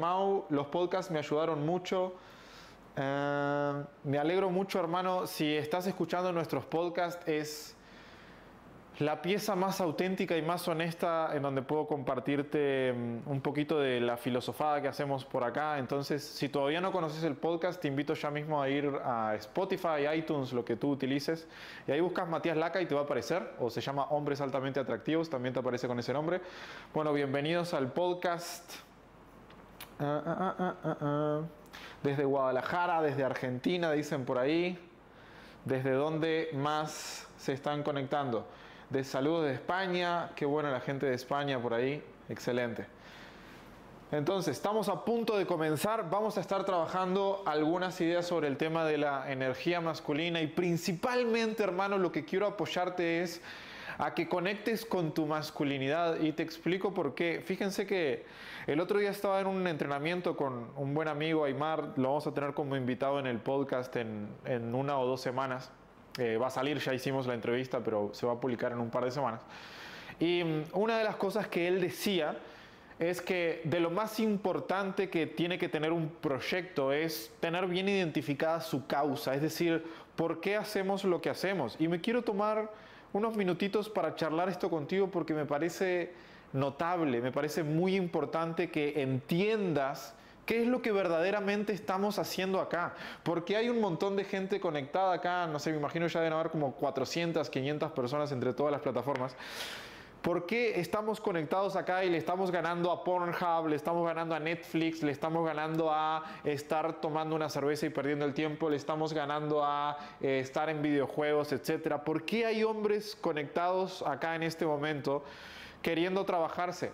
Mau, los podcasts me ayudaron mucho. Eh, me alegro mucho, hermano. Si estás escuchando nuestros podcasts, es la pieza más auténtica y más honesta en donde puedo compartirte mm, un poquito de la filosofada que hacemos por acá. Entonces, si todavía no conoces el podcast, te invito ya mismo a ir a Spotify, iTunes, lo que tú utilices. Y ahí buscas Matías Laca y te va a aparecer. O se llama Hombres Altamente Atractivos, también te aparece con ese nombre. Bueno, bienvenidos al podcast. Ah, ah, ah, desde Guadalajara, desde Argentina, dicen por ahí. ¿Desde dónde más se están conectando? de saludos de España. Qué buena la gente de España por ahí. Excelente. Entonces, estamos a punto de comenzar. Vamos a estar trabajando algunas ideas sobre el tema de la energía masculina y principalmente, hermano, lo que quiero apoyarte es a que conectes con tu masculinidad y te explico por qué. Fíjense que el otro día estaba en un entrenamiento con un buen amigo, Aymar, lo vamos a tener como invitado en el podcast en, en una o dos semanas. Eh, va a salir, ya hicimos la entrevista, pero se va a publicar en un par de semanas. Y mm, una de las cosas que él decía es que de lo más importante que tiene que tener un proyecto es tener bien identificada su causa, es decir, por qué hacemos lo que hacemos. Y me quiero tomar unos minutitos para charlar esto contigo porque me parece notable, me parece muy importante que entiendas ¿Qué es lo que verdaderamente estamos haciendo acá? Porque hay un montón de gente conectada acá, no sé, me imagino ya deben haber como 400, 500 personas entre todas las plataformas. ¿Por qué estamos conectados acá y le estamos ganando a Pornhub, le estamos ganando a Netflix, le estamos ganando a estar tomando una cerveza y perdiendo el tiempo, le estamos ganando a eh, estar en videojuegos, etcétera? ¿Por qué hay hombres conectados acá en este momento queriendo trabajarse?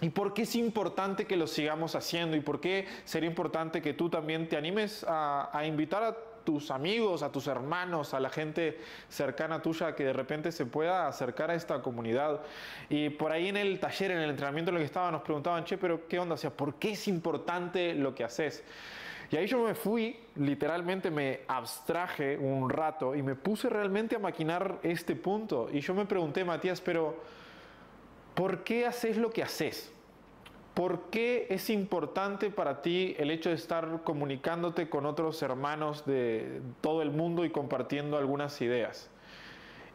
¿Y por qué es importante que lo sigamos haciendo? ¿Y por qué sería importante que tú también te animes a, invitar a tus amigos, a tus hermanos, a la gente cercana tuya que de repente se pueda acercar a esta comunidad. Y por ahí en el taller, en el entrenamiento en el que estaba, nos preguntaban, che, pero ¿qué onda? O sea, ¿por qué es importante lo que haces? Y ahí yo me fui, literalmente me abstraje un rato y me puse realmente a maquinar este punto. Y yo me pregunté, Matías, pero ¿por qué haces lo que haces? ¿Por qué es importante para ti el hecho de estar comunicándote con otros hermanos de todo el mundo y compartiendo algunas ideas?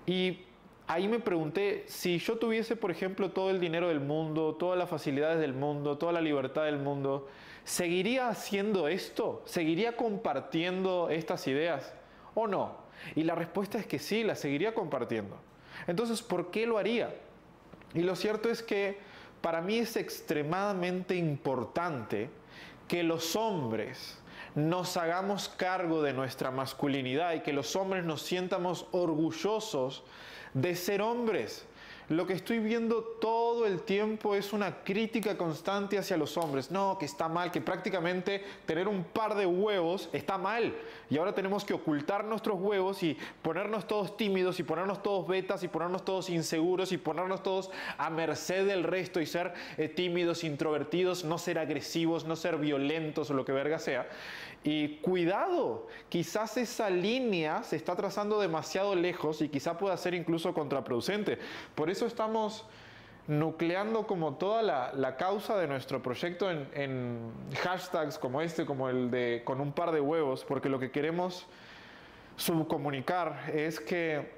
Y ahí me pregunté, si yo tuviese, por ejemplo, todo el dinero del mundo, todas las facilidades del mundo, toda la libertad del mundo, ¿seguiría haciendo esto? ¿Seguiría compartiendo estas ideas? ¿O no? Y la respuesta es que sí, las seguiría compartiendo. Entonces, ¿por qué lo haría? Y lo cierto es que para mí es extremadamente importante que los hombres nos hagamos cargo de nuestra masculinidad y que los hombres nos sientamos orgullosos de ser hombres. Lo que estoy viendo todo el tiempo es una crítica constante hacia los hombres. No, que está mal, que prácticamente tener un par de huevos está mal. Y ahora tenemos que ocultar nuestros huevos y ponernos todos tímidos y ponernos todos betas y ponernos todos inseguros y ponernos todos a merced del resto y ser eh, tímidos, introvertidos, no ser agresivos, no ser violentos o lo que verga sea. Y cuidado, quizás esa línea se está trazando demasiado lejos y quizá pueda ser incluso contraproducente. Por eso estamos nucleando como toda la, causa de nuestro proyecto en, en, hashtags como este, como el de con un par de huevos, porque lo que queremos subcomunicar es que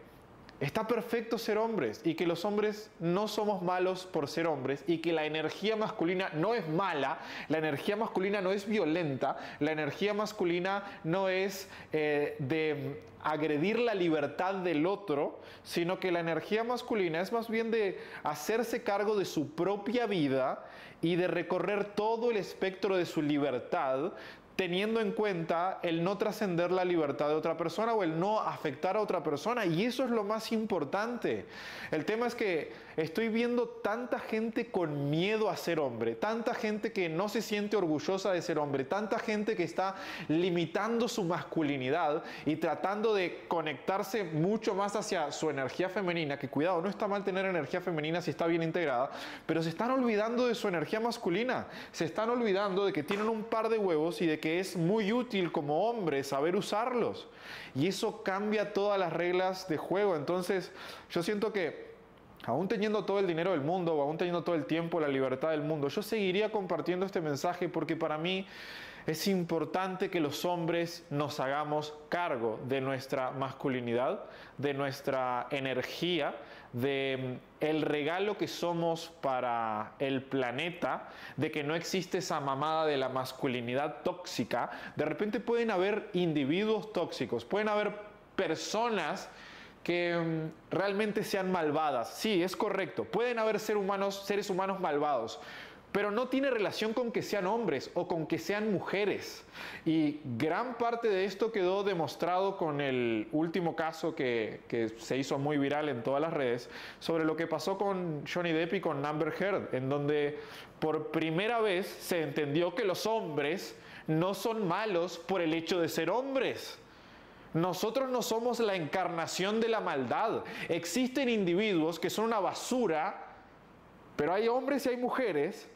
Está perfecto ser hombres y que los hombres no somos malos por ser hombres y que la energía masculina no es mala, la energía masculina no es violenta, la energía masculina no es eh, de agredir la libertad del otro, sino que la energía masculina es más bien de hacerse cargo de su propia vida y de recorrer todo el espectro de su libertad teniendo en cuenta el no trascender la libertad de otra persona o el no afectar a otra persona. Y eso es lo más importante. El tema es que estoy viendo tanta gente con miedo a ser hombre, tanta gente que no se siente orgullosa de ser hombre, tanta gente que está limitando su masculinidad y tratando de conectarse mucho más hacia su energía femenina, que cuidado, no está mal tener energía femenina si está bien integrada, pero se están olvidando de su energía masculina, se están olvidando de que tienen un par de huevos y de que es muy útil como hombre saber usarlos. Y eso cambia todas las reglas de juego. Entonces yo siento que aún teniendo todo el dinero del mundo, aún teniendo todo el tiempo, la libertad del mundo, yo seguiría compartiendo este mensaje porque para mí es importante que los hombres nos hagamos cargo de nuestra masculinidad, de nuestra energía, de mm, el regalo que somos para el planeta, de que no existe esa mamada de la masculinidad tóxica. De repente pueden haber individuos tóxicos, pueden haber personas que mm, realmente sean malvadas. Sí, es correcto. Pueden haber humanos, seres humanos malvados, pero no tiene relación con que sean hombres o con que sean mujeres. Y gran parte de esto quedó demostrado con el último caso que, se hizo muy viral en todas las redes sobre lo que pasó con Johnny Depp y con Amber Heard, en donde por primera vez se entendió que los hombres no son malos por el hecho de ser hombres. Nosotros no somos la encarnación de la maldad. Existen individuos que son una basura, pero hay hombres y hay mujeres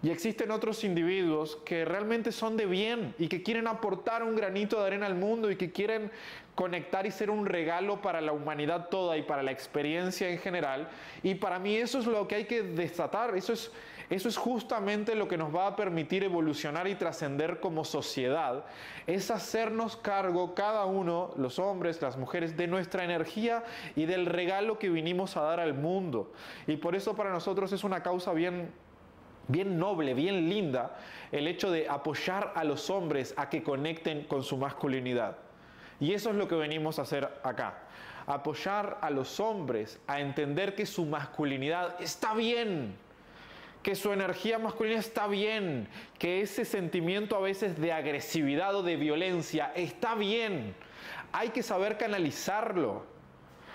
y existen otros individuos que realmente son de bien y que quieren aportar un granito de arena al mundo y que quieren conectar y ser un regalo para la humanidad toda y para la experiencia en general. Y para mí eso es lo que hay que desatar, eso es, eso es justamente lo que nos va a permitir evolucionar y trascender como sociedad, es hacernos cargo cada uno, los hombres, las mujeres, de nuestra energía y del regalo que vinimos a dar al mundo. Y por eso para nosotros es una causa bien bien noble, bien linda, el hecho de apoyar a los hombres a que conecten con su masculinidad. Y eso es lo que venimos a hacer acá. Apoyar a los hombres a entender que su masculinidad está bien, que su energía masculina está bien, que ese sentimiento a veces de agresividad o de violencia está bien. Hay que saber canalizarlo.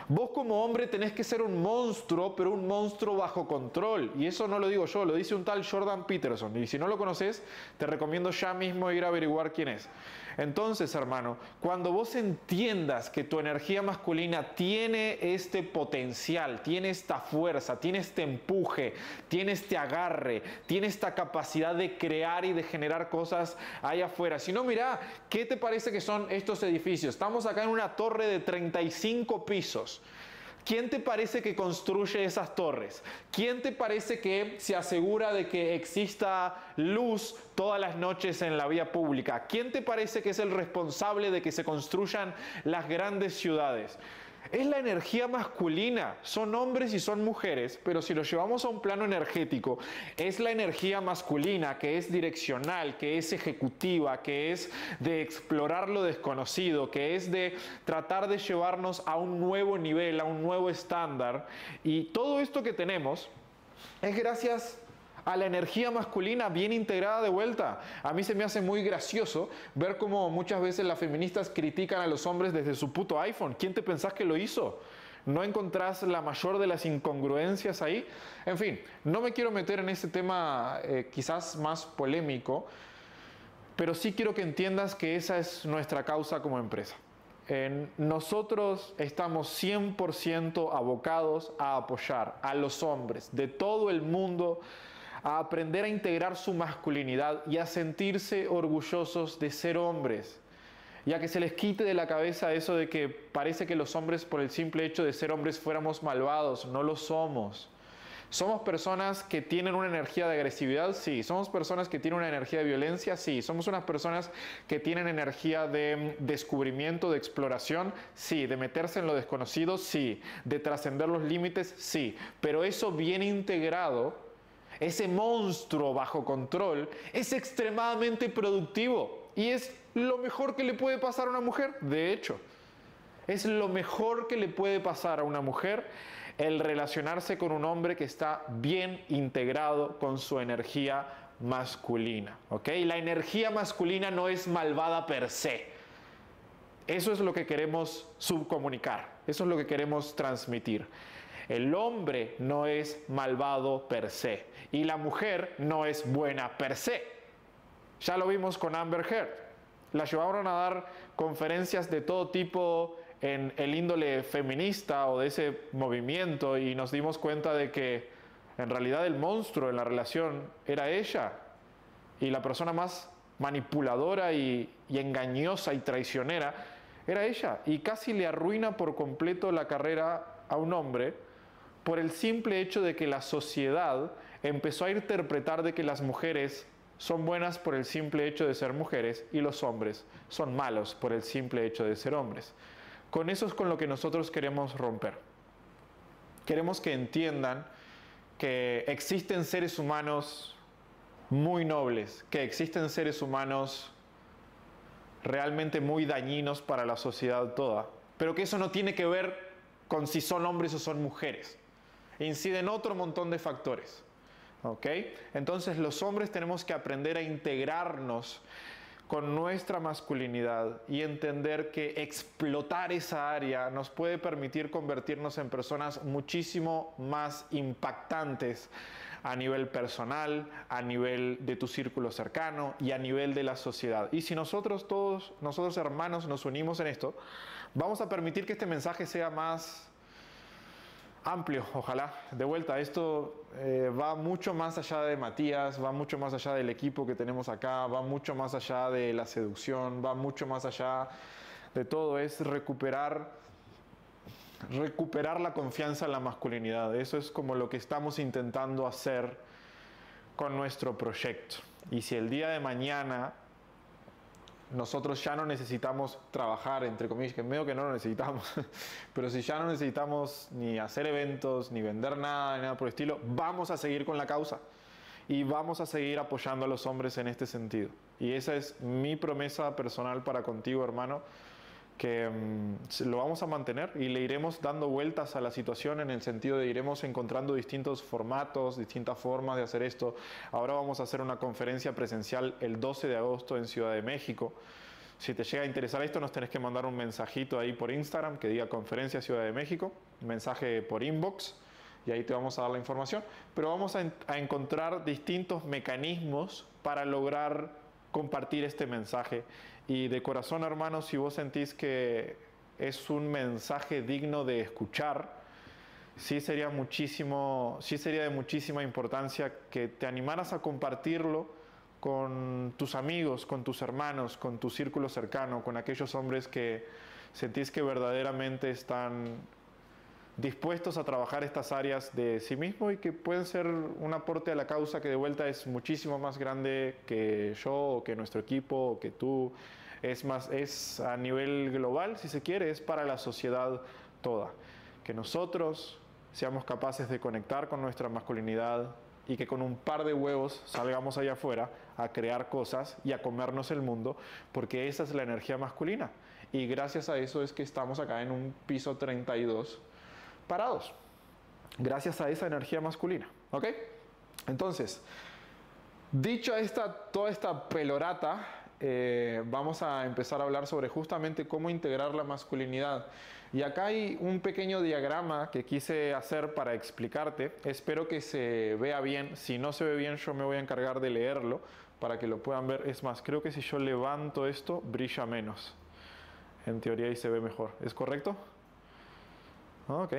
Vos como hombre tenés que ser un monstruo, pero un monstruo bajo control. Y eso no lo digo yo, lo dice un tal Jordan Peterson. Y si no lo conoces, te recomiendo ya mismo ir a averiguar quién es. Entonces, hermano, cuando vos entiendas que tu energía masculina tiene este potencial, tiene esta fuerza, tiene este empuje, tiene este agarre, tiene esta capacidad de crear y de generar cosas ahí afuera. Si no, mira, ¿qué te parece que son estos edificios? Estamos acá en una torre de 35 pisos. ¿Quién te parece que construye esas torres? ¿Quién te parece que se asegura de que exista luz todas las noches en la vía pública? ¿Quién te parece que es el responsable de que se construyan las grandes ciudades? Es la energía masculina. Son hombres y son mujeres, pero si lo llevamos a un plano energético, es la energía masculina que es direccional, que es ejecutiva, que es de explorar lo desconocido, que es de tratar de llevarnos a un nuevo nivel, a un nuevo estándar. Y todo esto que tenemos es gracias a la energía masculina bien integrada de vuelta. A mí se me hace muy gracioso ver cómo muchas veces las feministas critican a los hombres desde su puto iPhone. ¿Quién te pensás que lo hizo? ¿No encontrás la mayor de las incongruencias ahí? En fin, no me quiero meter en ese tema eh, quizás más polémico, pero sí quiero que entiendas que esa es nuestra causa como empresa. nosotros estamos 100% abocados a apoyar a los hombres de todo el mundo a aprender a integrar su masculinidad y a sentirse orgullosos de ser hombres. Y a que se les quite de la cabeza eso de que parece que los hombres por el simple hecho de ser hombres fuéramos malvados. No lo somos. ¿Somos personas que tienen una energía de agresividad? Sí. ¿Somos personas que tienen una energía de violencia? Sí. ¿Somos unas personas que tienen energía de descubrimiento, de exploración? Sí. ¿De meterse en lo desconocido? Sí. ¿De trascender los límites? Sí. Pero eso bien integrado ese monstruo bajo control, es extremadamente productivo y es lo mejor que le puede pasar a una mujer. De hecho, es lo mejor que le puede pasar a una mujer el relacionarse con un hombre que está bien integrado con su energía masculina. ¿ok? La energía masculina no es malvada per se. Eso es lo que queremos subcomunicar, eso es lo que queremos transmitir. El hombre no es malvado per se y la mujer no es buena per se. Ya lo vimos con Amber Heard. La llevaron a dar conferencias de todo tipo en el índole feminista o de ese movimiento y nos dimos cuenta de que en realidad el monstruo en la relación era ella y la persona más manipuladora y, y engañosa y traicionera era ella y casi le arruina por completo la carrera a un hombre por el simple hecho de que la sociedad empezó a interpretar de que las mujeres son buenas por el simple hecho de ser mujeres y los hombres son malos por el simple hecho de ser hombres. Con eso es con lo que nosotros queremos romper. Queremos que entiendan que existen seres humanos muy nobles, que existen seres humanos realmente muy dañinos para la sociedad toda, pero que eso no tiene que ver con si son hombres o son mujeres. Inciden otro montón de factores. ¿Ok? Entonces los hombres tenemos que aprender a integrarnos con nuestra masculinidad y entender que explotar esa área nos puede permitir convertirnos en personas muchísimo más impactantes a nivel personal, a nivel de tu círculo cercano y a nivel de la sociedad. Y si nosotros todos, nosotros hermanos, nos unimos en esto, vamos a permitir que este mensaje sea más amplio, ojalá. De vuelta, esto eh, va mucho más allá de Matías, va mucho más allá del equipo que tenemos acá, va mucho más allá de la seducción, va mucho más allá de todo. Es recuperar recuperar la confianza en la masculinidad. Eso es como lo que estamos intentando hacer con nuestro proyecto. Y si el día de mañana nosotros ya no necesitamos trabajar, entre comillas, que medio que no lo necesitamos, pero si ya no necesitamos ni hacer eventos, ni vender nada, ni nada por el estilo, vamos a seguir con la causa y vamos a seguir apoyando a los hombres en este sentido. Y esa es mi promesa personal para contigo, hermano que mm, lo vamos a mantener y le iremos dando vueltas a la situación en el sentido de iremos encontrando distintos formatos, distintas formas de hacer esto. Ahora vamos a hacer una conferencia presencial el 12 de agosto en Ciudad de México. Si te llega a interesar esto, nos tenés que mandar un mensajito ahí por Instagram que diga Conferencia Ciudad de México, mensaje por inbox y ahí te vamos a dar la información. Pero vamos a, a encontrar distintos mecanismos para lograr compartir este mensaje y de corazón, hermanos, si vos sentís que es un mensaje digno de escuchar, sí sería muchísimo, sí sería de muchísima importancia que te animaras a compartirlo con tus amigos, con tus hermanos, con tu círculo cercano, con aquellos hombres que sentís que verdaderamente están dispuestos a trabajar estas áreas de sí mismo y que pueden ser un aporte a la causa que de vuelta es muchísimo más grande que yo o que nuestro equipo o que tú. Es más, es a nivel global, si se quiere, es para la sociedad toda. Que nosotros seamos capaces de conectar con nuestra masculinidad y que con un par de huevos salgamos allá afuera a crear cosas y a comernos el mundo, porque esa es la energía masculina. Y gracias a eso es que estamos acá en un piso 32 parados. Gracias a esa energía masculina. ¿Ok? Entonces, dicho esta, toda esta pelorata, eh, vamos a empezar a hablar sobre justamente cómo integrar la masculinidad. Y acá hay un pequeño diagrama que quise hacer para explicarte. Espero que se vea bien. Si no se ve bien, yo me voy a encargar de leerlo para que lo puedan ver. Es más, creo que si yo levanto esto, brilla menos. En teoría ahí se ve mejor. ¿Es correcto? Ok.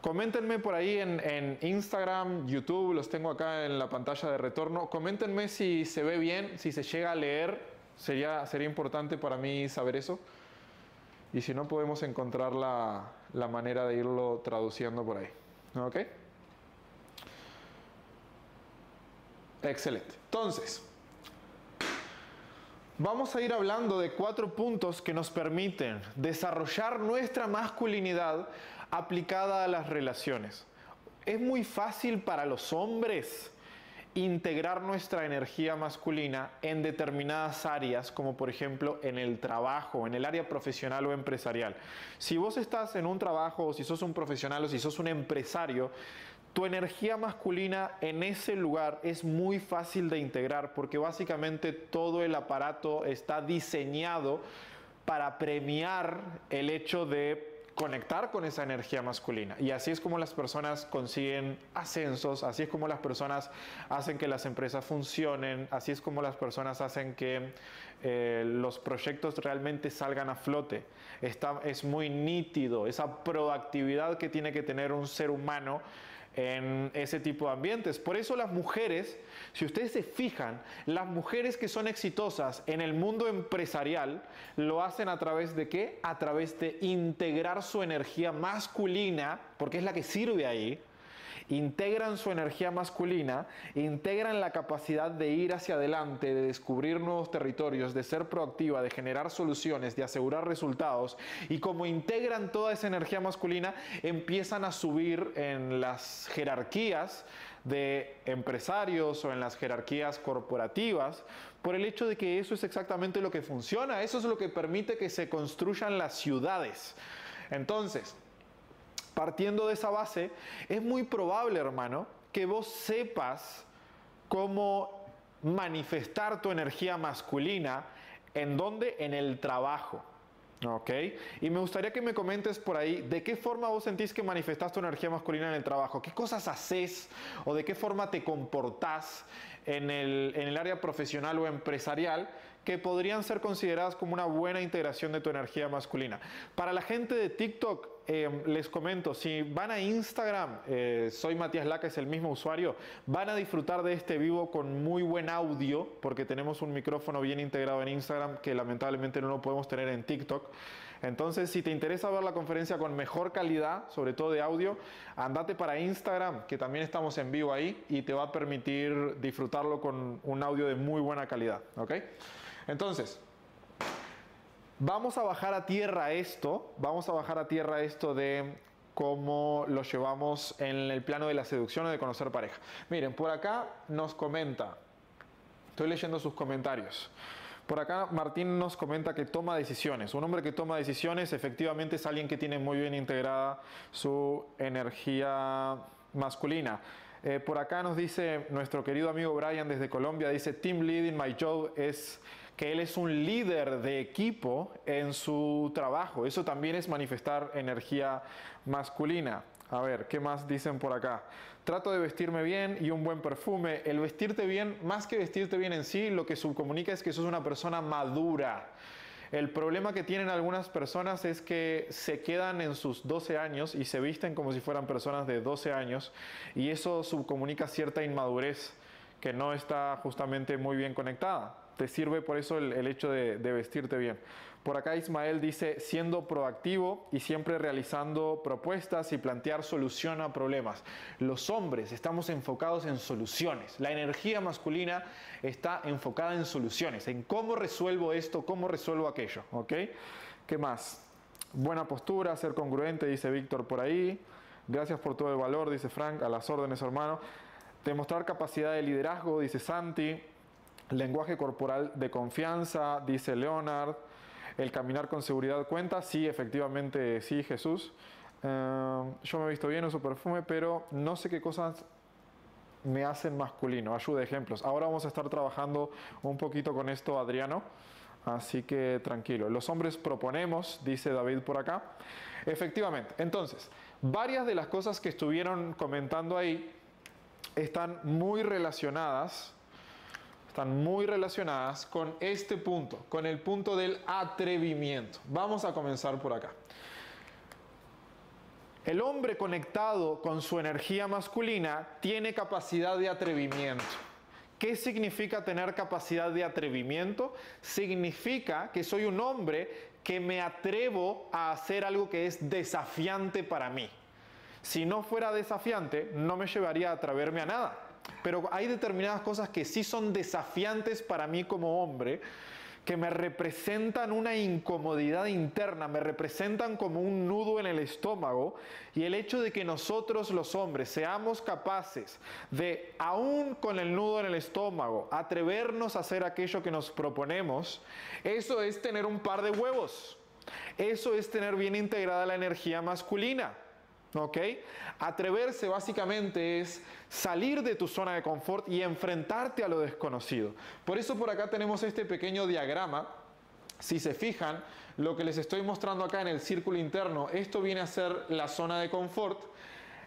Coméntenme por ahí en, Instagram, YouTube, los tengo acá en la pantalla de retorno. Coméntenme si se ve bien, si se llega a leer. Sería, sería importante para mí saber eso. Y si no, podemos encontrar la, la manera de irlo traduciendo por ahí. ¿Ok? Excelente. Entonces, vamos a ir hablando de cuatro puntos que nos permiten desarrollar nuestra masculinidad aplicada a las relaciones. Es muy fácil para los hombres integrar nuestra energía masculina en determinadas áreas, como por ejemplo en el trabajo, en el área profesional o empresarial. Si vos estás en un trabajo, o si sos un profesional o si sos un empresario, tu energía masculina en ese lugar es muy fácil de integrar porque básicamente todo el aparato está diseñado para premiar el hecho de conectar con esa energía masculina. Y así es como las personas consiguen ascensos, así es como las personas hacen que las empresas funcionen, así es como las personas hacen que eh, los proyectos realmente salgan a flote. Está, es muy nítido esa proactividad que tiene que tener un ser humano en ese tipo de ambientes. Por eso las mujeres, si ustedes se fijan, las mujeres que son exitosas en el mundo empresarial lo hacen a través de qué? A través de integrar su energía masculina, porque es la que sirve ahí, integran su energía masculina, integran la capacidad de ir hacia adelante, de descubrir nuevos territorios, de ser proactiva, de generar soluciones, de asegurar resultados. Y como integran toda esa energía masculina, empiezan a subir en las jerarquías de empresarios o en las jerarquías corporativas por el hecho de que eso es exactamente lo que funciona, eso es lo que permite que se construyan las ciudades. Entonces, partiendo de esa base, es muy probable, hermano, que vos sepas cómo manifestar tu energía masculina, ¿en dónde? En el trabajo. ¿Ok? Y me gustaría que me comentes por ahí de qué forma vos sentís que manifestás tu energía masculina en el trabajo, qué cosas haces o de qué forma te comportás en el, en el área profesional o empresarial que podrían ser consideradas como una buena integración de tu energía masculina. Para la gente de TikTok, eh, les comento, si van a Instagram, eh, soy Matías Laca, es el mismo usuario, van a disfrutar de este vivo con muy buen audio, porque tenemos un micrófono bien integrado en Instagram que lamentablemente no lo podemos tener en TikTok. Entonces, si te interesa ver la conferencia con mejor calidad, sobre todo de audio, andate para Instagram, que también estamos en vivo ahí, y te va a permitir disfrutarlo con un audio de muy buena calidad. ¿ok? Entonces, vamos a bajar a tierra esto, vamos a bajar a tierra esto de cómo lo llevamos en el plano de la seducción o de conocer pareja. Miren, por acá nos comenta, estoy leyendo sus comentarios. Por acá Martín nos comenta que toma decisiones. Un hombre que toma decisiones efectivamente es alguien que tiene muy bien integrada su energía masculina. Eh, por acá nos dice nuestro querido amigo Brian desde Colombia, dice, Team Leading My Job es que él es un líder de equipo en su trabajo. Eso también es manifestar energía masculina. A ver, ¿qué más dicen por acá? Trato de vestirme bien y un buen perfume. El vestirte bien, más que vestirte bien en sí, lo que subcomunica es que sos una persona madura. El problema que tienen algunas personas es que se quedan en sus 12 años y se visten como si fueran personas de 12 años y eso subcomunica cierta inmadurez que no está justamente muy bien conectada te sirve por eso el, hecho de, vestirte bien. Por acá Ismael dice, siendo proactivo y siempre realizando propuestas y plantear solución a problemas. Los hombres estamos enfocados en soluciones. La energía masculina está enfocada en soluciones, en cómo resuelvo esto, cómo resuelvo aquello. ¿Qué más? Buena postura, ser congruente, dice Víctor por ahí. Gracias por todo el valor, dice Frank, a las órdenes, hermano. Demostrar capacidad de liderazgo, dice Santi Lenguaje corporal de confianza, dice Leonard. El caminar con seguridad cuenta. Sí, efectivamente, sí, Jesús. Eh, yo me he visto bien, uso perfume, pero no sé qué cosas me hacen masculino. Ayuda, ejemplos. Ahora vamos a estar trabajando un poquito con esto, Adriano. Así que tranquilo. Los hombres proponemos, dice David por acá. Efectivamente. Entonces, varias de las cosas que estuvieron comentando ahí están muy relacionadas están muy relacionadas con este punto, con el punto del atrevimiento. Vamos a comenzar por acá. El hombre conectado con su energía masculina tiene capacidad de atrevimiento. ¿Qué significa tener capacidad de atrevimiento? Significa que soy un hombre que me atrevo a hacer algo que es desafiante para mí. Si no fuera desafiante, no me llevaría a atreverme a nada. Pero hay determinadas cosas que sí son desafiantes para mí como hombre, que me representan una incomodidad interna, me representan como un nudo en el estómago y el hecho de que nosotros los hombres seamos capaces de, aún con el nudo en el estómago, atrevernos a hacer aquello que nos proponemos, eso es tener un par de huevos, eso es tener bien integrada la energía masculina. ¿Ok? Atreverse básicamente es salir de tu zona de confort y enfrentarte a lo desconocido. Por eso por acá tenemos este pequeño diagrama. Si se fijan, lo que les estoy mostrando acá en el círculo interno, esto viene a ser la zona de confort.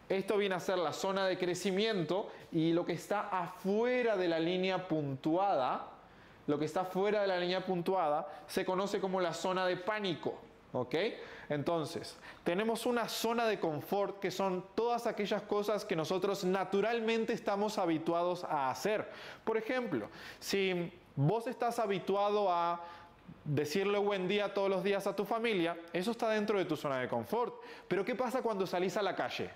Esto viene a ser la zona de crecimiento y lo que está afuera de la línea puntuada, lo que está fuera de la línea puntuada, se conoce como la zona de pánico. ¿Ok? Entonces, tenemos una zona de confort que son todas aquellas cosas que nosotros naturalmente estamos habituados a hacer. Por ejemplo, si vos estás habituado a decirle buen día todos los días a tu familia, eso está dentro de tu zona de confort. Pero ¿qué pasa cuando salís a la calle?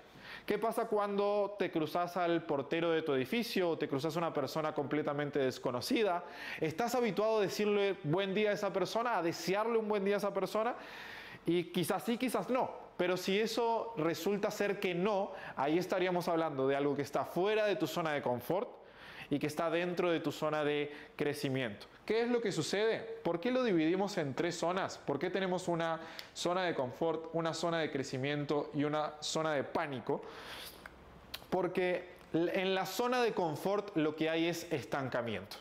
¿Qué pasa cuando te cruzas al portero de tu edificio o te cruzas a una persona completamente desconocida? ¿Estás habituado a decirle buen día a esa persona, a desearle un buen día a esa persona? Y quizás sí, quizás no. Pero si eso resulta ser que no, ahí estaríamos hablando de algo que está fuera de tu zona de confort y que está dentro de tu zona de crecimiento. ¿Qué es lo que sucede? ¿Por qué lo dividimos en tres zonas? ¿Por qué tenemos una zona de confort, una zona de crecimiento y una zona de pánico? Porque en la zona de confort lo que hay es estancamiento.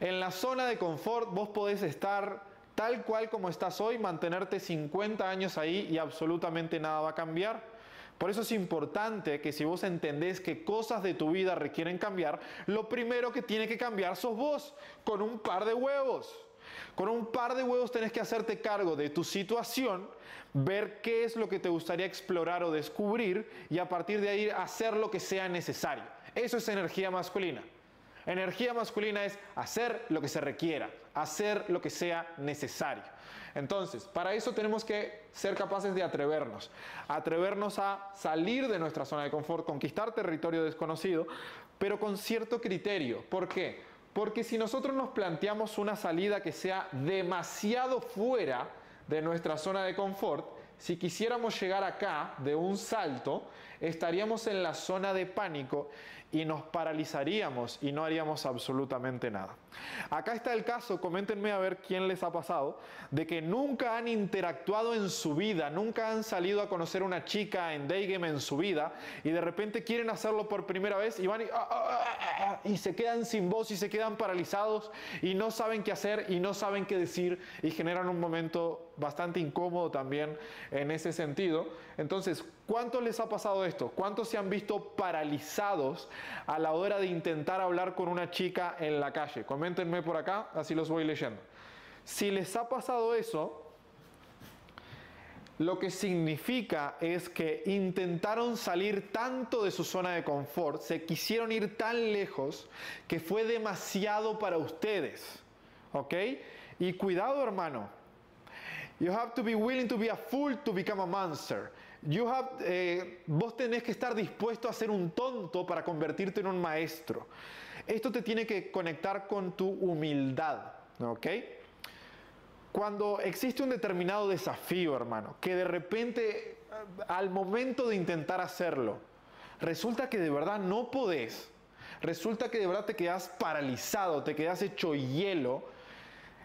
En la zona de confort vos podés estar tal cual como estás hoy, mantenerte 50 años ahí y absolutamente nada va a cambiar. Por eso es importante que si vos entendés que cosas de tu vida requieren cambiar, lo primero que tiene que cambiar sos vos, con un par de huevos. Con un par de huevos tenés que hacerte cargo de tu situación, ver qué es lo que te gustaría explorar o descubrir y a partir de ahí hacer lo que sea necesario. Eso es energía masculina. Energía masculina es hacer lo que se requiera, hacer lo que sea necesario. Entonces, para eso tenemos que ser capaces de atrevernos, atrevernos a salir de nuestra zona de confort, conquistar territorio desconocido, pero con cierto criterio. ¿Por qué? Porque si nosotros nos planteamos una salida que sea demasiado fuera de nuestra zona de confort, si quisiéramos llegar acá de un salto, estaríamos en la zona de pánico y nos paralizaríamos y no haríamos absolutamente nada. Acá está el caso, coméntenme a ver quién les ha pasado, de que nunca han interactuado en su vida, nunca han salido a conocer una chica en Daygame en su vida y de repente quieren hacerlo por primera vez y van y, ah, ah, ah, y se quedan sin voz y se quedan paralizados y no saben qué hacer y no saben qué decir y generan un momento bastante incómodo también en ese sentido. Entonces, ¿cuántos les ha pasado esto? ¿Cuántos se han visto paralizados a la hora de intentar hablar con una chica en la calle? Coméntenme por acá, así los voy leyendo. Si les ha pasado eso, lo que significa es que intentaron salir tanto de su zona de confort, se quisieron ir tan lejos que fue demasiado para ustedes. ¿Ok? Y cuidado hermano, You have to be willing to be a fool to become a monster. Eh, vos tenés que estar dispuesto a ser un tonto para convertirte en un maestro. Esto te tiene que conectar con tu humildad, ¿ok? Cuando existe un determinado desafío, hermano, que de repente eh, al momento de intentar hacerlo, resulta que de verdad no podés, resulta que de verdad te quedas paralizado, te quedas hecho hielo,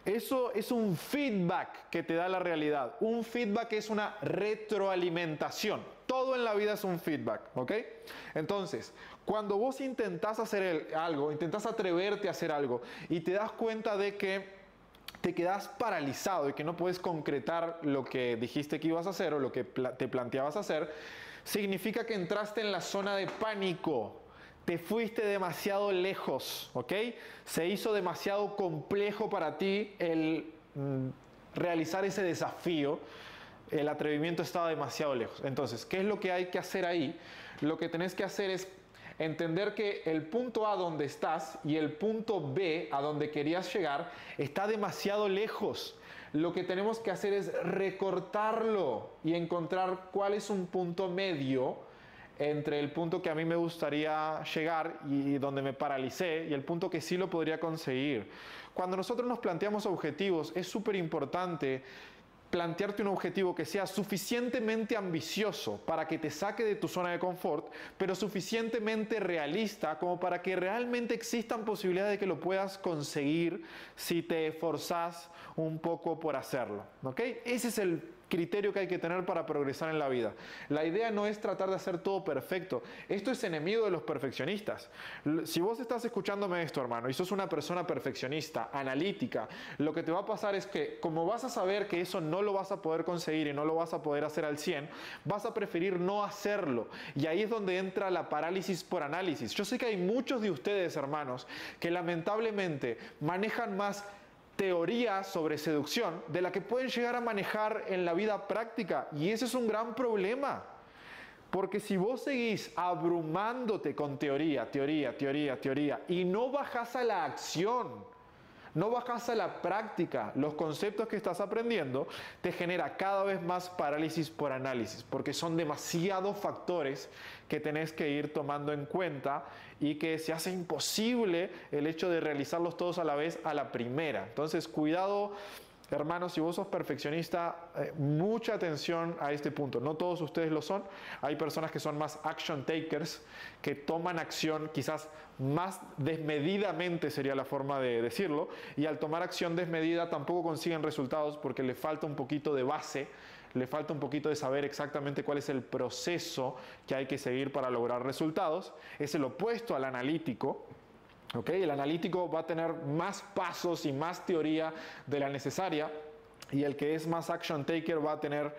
eso es un feedback que te da la realidad. Un feedback es una retroalimentación. Todo en la vida es un feedback, ¿ok? Entonces, cuando vos intentás hacer algo, intentás atreverte a hacer algo y te das cuenta de que te quedas paralizado y que no puedes concretar lo que dijiste que ibas a hacer o lo que te planteabas hacer, significa que entraste en la zona de pánico, te fuiste demasiado lejos, ¿ok? Se hizo demasiado complejo para ti el mm, realizar ese desafío. El atrevimiento estaba demasiado lejos. Entonces, ¿qué es lo que hay que hacer ahí? Lo que tenés que hacer es entender que el punto A donde estás y el punto B a donde querías llegar está demasiado lejos. Lo que tenemos que hacer es recortarlo y encontrar cuál es un punto medio entre el punto que a mí me gustaría llegar y donde me paralicé y el punto que sí lo podría conseguir. Cuando nosotros nos planteamos objetivos, es súper importante plantearte un objetivo que sea suficientemente ambicioso para que te saque de tu zona de confort, pero suficientemente realista como para que realmente existan posibilidades de que lo puedas conseguir si te esforzas un poco por hacerlo. ¿ok? Ese es el criterio que hay que tener para progresar en la vida. La idea no es tratar de hacer todo perfecto. Esto es enemigo de los perfeccionistas. Si vos estás escuchándome esto, hermano, y sos una persona perfeccionista, analítica, lo que te va a pasar es que como vas a saber que eso no lo vas a poder conseguir y no lo vas a poder hacer al 100, vas a preferir no hacerlo. Y ahí es donde entra la parálisis por análisis. Yo sé que hay muchos de ustedes, hermanos, que lamentablemente manejan más teoría sobre seducción de la que pueden llegar a manejar en la vida práctica. Y ese es un gran problema. Porque si vos seguís abrumándote con teoría, teoría, teoría, teoría, y no bajás a la acción, no bajas a la práctica los conceptos que estás aprendiendo, te genera cada vez más parálisis por análisis, porque son demasiados factores que tenés que ir tomando en cuenta y que se hace imposible el hecho de realizarlos todos a la vez a la primera. Entonces, cuidado Hermanos, si vos sos perfeccionista, eh, mucha atención a este punto. No todos ustedes lo son. Hay personas que son más action takers, que toman acción quizás más desmedidamente sería la forma de decirlo. Y al tomar acción desmedida tampoco consiguen resultados porque le falta un poquito de base, le falta un poquito de saber exactamente cuál es el proceso que hay que seguir para lograr resultados. Es el opuesto al analítico el analítico va a tener más pasos y más teoría de la necesaria y el que es más action taker va a tener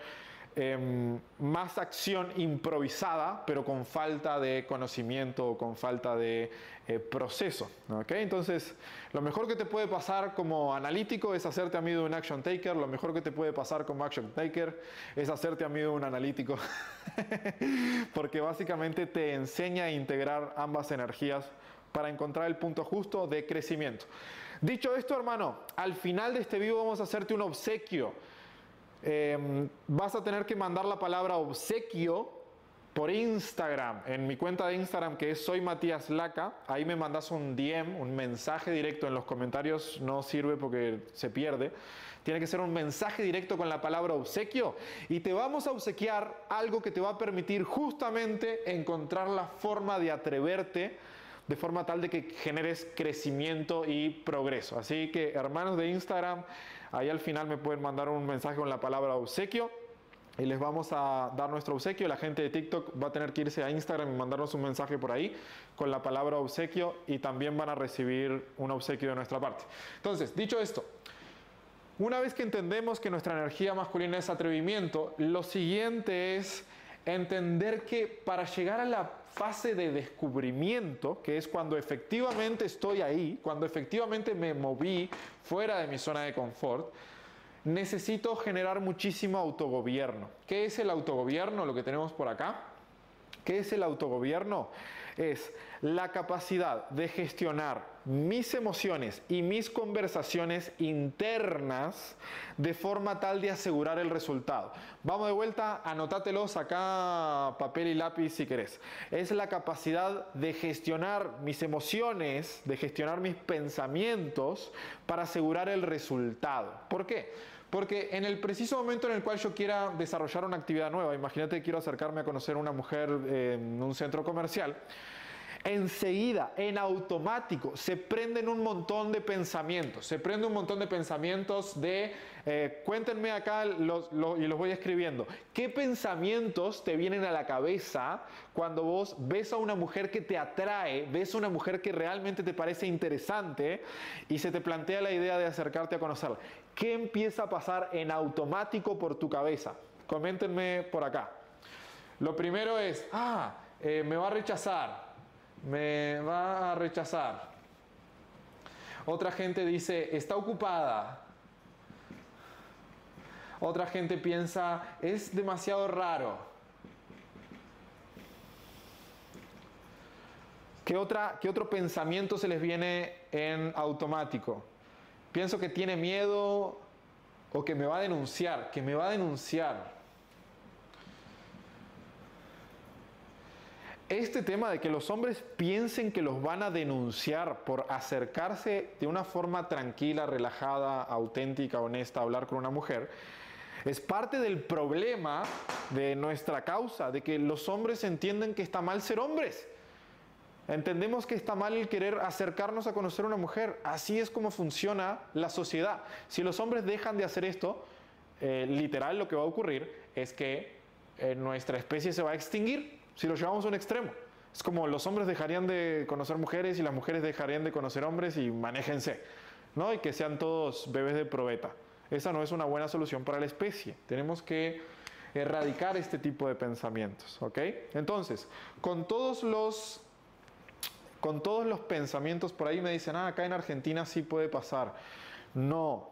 em, más acción improvisada, pero con falta de conocimiento o con falta de eh, proceso. Entonces, lo mejor que te puede pasar como analítico es hacerte amigo de un action taker, lo mejor que te puede pasar como action taker es hacerte amigo de un analítico, porque básicamente te enseña a integrar ambas energías para encontrar el punto justo de crecimiento. Dicho esto, hermano, al final de este video vamos a hacerte un obsequio. Em, vas a tener que mandar la palabra obsequio por Instagram, en mi cuenta de Instagram que es soy Matías Laca, ahí me mandas un DM, un mensaje directo en los comentarios, no sirve porque se pierde. Tiene que ser un mensaje directo con la palabra obsequio y te vamos a obsequiar algo que te va a permitir justamente encontrar la forma de atreverte de forma tal de que generes crecimiento y progreso. Así que hermanos de Instagram, ahí al final me pueden mandar un mensaje con la palabra obsequio y les vamos a dar nuestro obsequio. La gente de TikTok va a tener que irse a Instagram y mandarnos un mensaje por ahí con la palabra obsequio y también van a recibir un obsequio de nuestra parte. Entonces, dicho esto, una vez que entendemos que nuestra energía masculina es atrevimiento, lo siguiente es entender que para llegar a la fase de descubrimiento, que es cuando efectivamente estoy ahí, cuando efectivamente me moví fuera de mi zona de confort, necesito generar muchísimo autogobierno. ¿Qué es el autogobierno? Lo que tenemos por acá. ¿Qué es el autogobierno? Es la capacidad de gestionar mis emociones y mis conversaciones internas de forma tal de asegurar el resultado. Vamos de vuelta, anótatelos acá, papel y lápiz si querés. Es la capacidad de gestionar mis emociones, de gestionar mis pensamientos para asegurar el resultado. ¿Por qué? Porque en el preciso momento en el cual yo quiera desarrollar una actividad nueva, imagínate que quiero acercarme a conocer a una mujer en un centro comercial, enseguida, en automático, se prenden un montón de pensamientos. Se prende un montón de pensamientos de, eh, cuéntenme acá y los voy escribiendo. ¿Qué pensamientos te vienen a la cabeza cuando vos ves a una mujer que te atrae, ves a una mujer que realmente te parece interesante y se te plantea la idea de acercarte a conocerla? ¿Qué empieza a pasar en automático por tu cabeza? Coméntenme por acá. Lo primero es, ah, eh, me va a rechazar me va a rechazar. Otra gente dice, está ocupada. Otra gente piensa, es demasiado raro. ¿Qué, otra, ¿Qué otro pensamiento se les viene en automático? Pienso que tiene miedo o que me va a denunciar, que me va a denunciar. este tema de que los hombres piensen que los van a denunciar por acercarse de una forma tranquila, relajada, auténtica, honesta hablar con una mujer, es parte del problema de nuestra causa, de que los hombres entienden que está mal ser hombres. Entendemos que está mal el querer acercarnos a conocer a una mujer. Así es como funciona la sociedad. Si los hombres dejan de hacer esto, eh, literal lo que va a ocurrir es que eh, nuestra especie se va a extinguir si lo llevamos a un extremo. Es como los hombres dejarían de conocer mujeres y las mujeres dejarían de conocer hombres y manéjense, ¿no? Y que sean todos bebés de probeta. Esa no es una buena solución para la especie. Tenemos que erradicar este tipo de pensamientos, ¿ok? Entonces, con todos los con todos los pensamientos por ahí me dicen, ah, acá en Argentina sí puede pasar. No.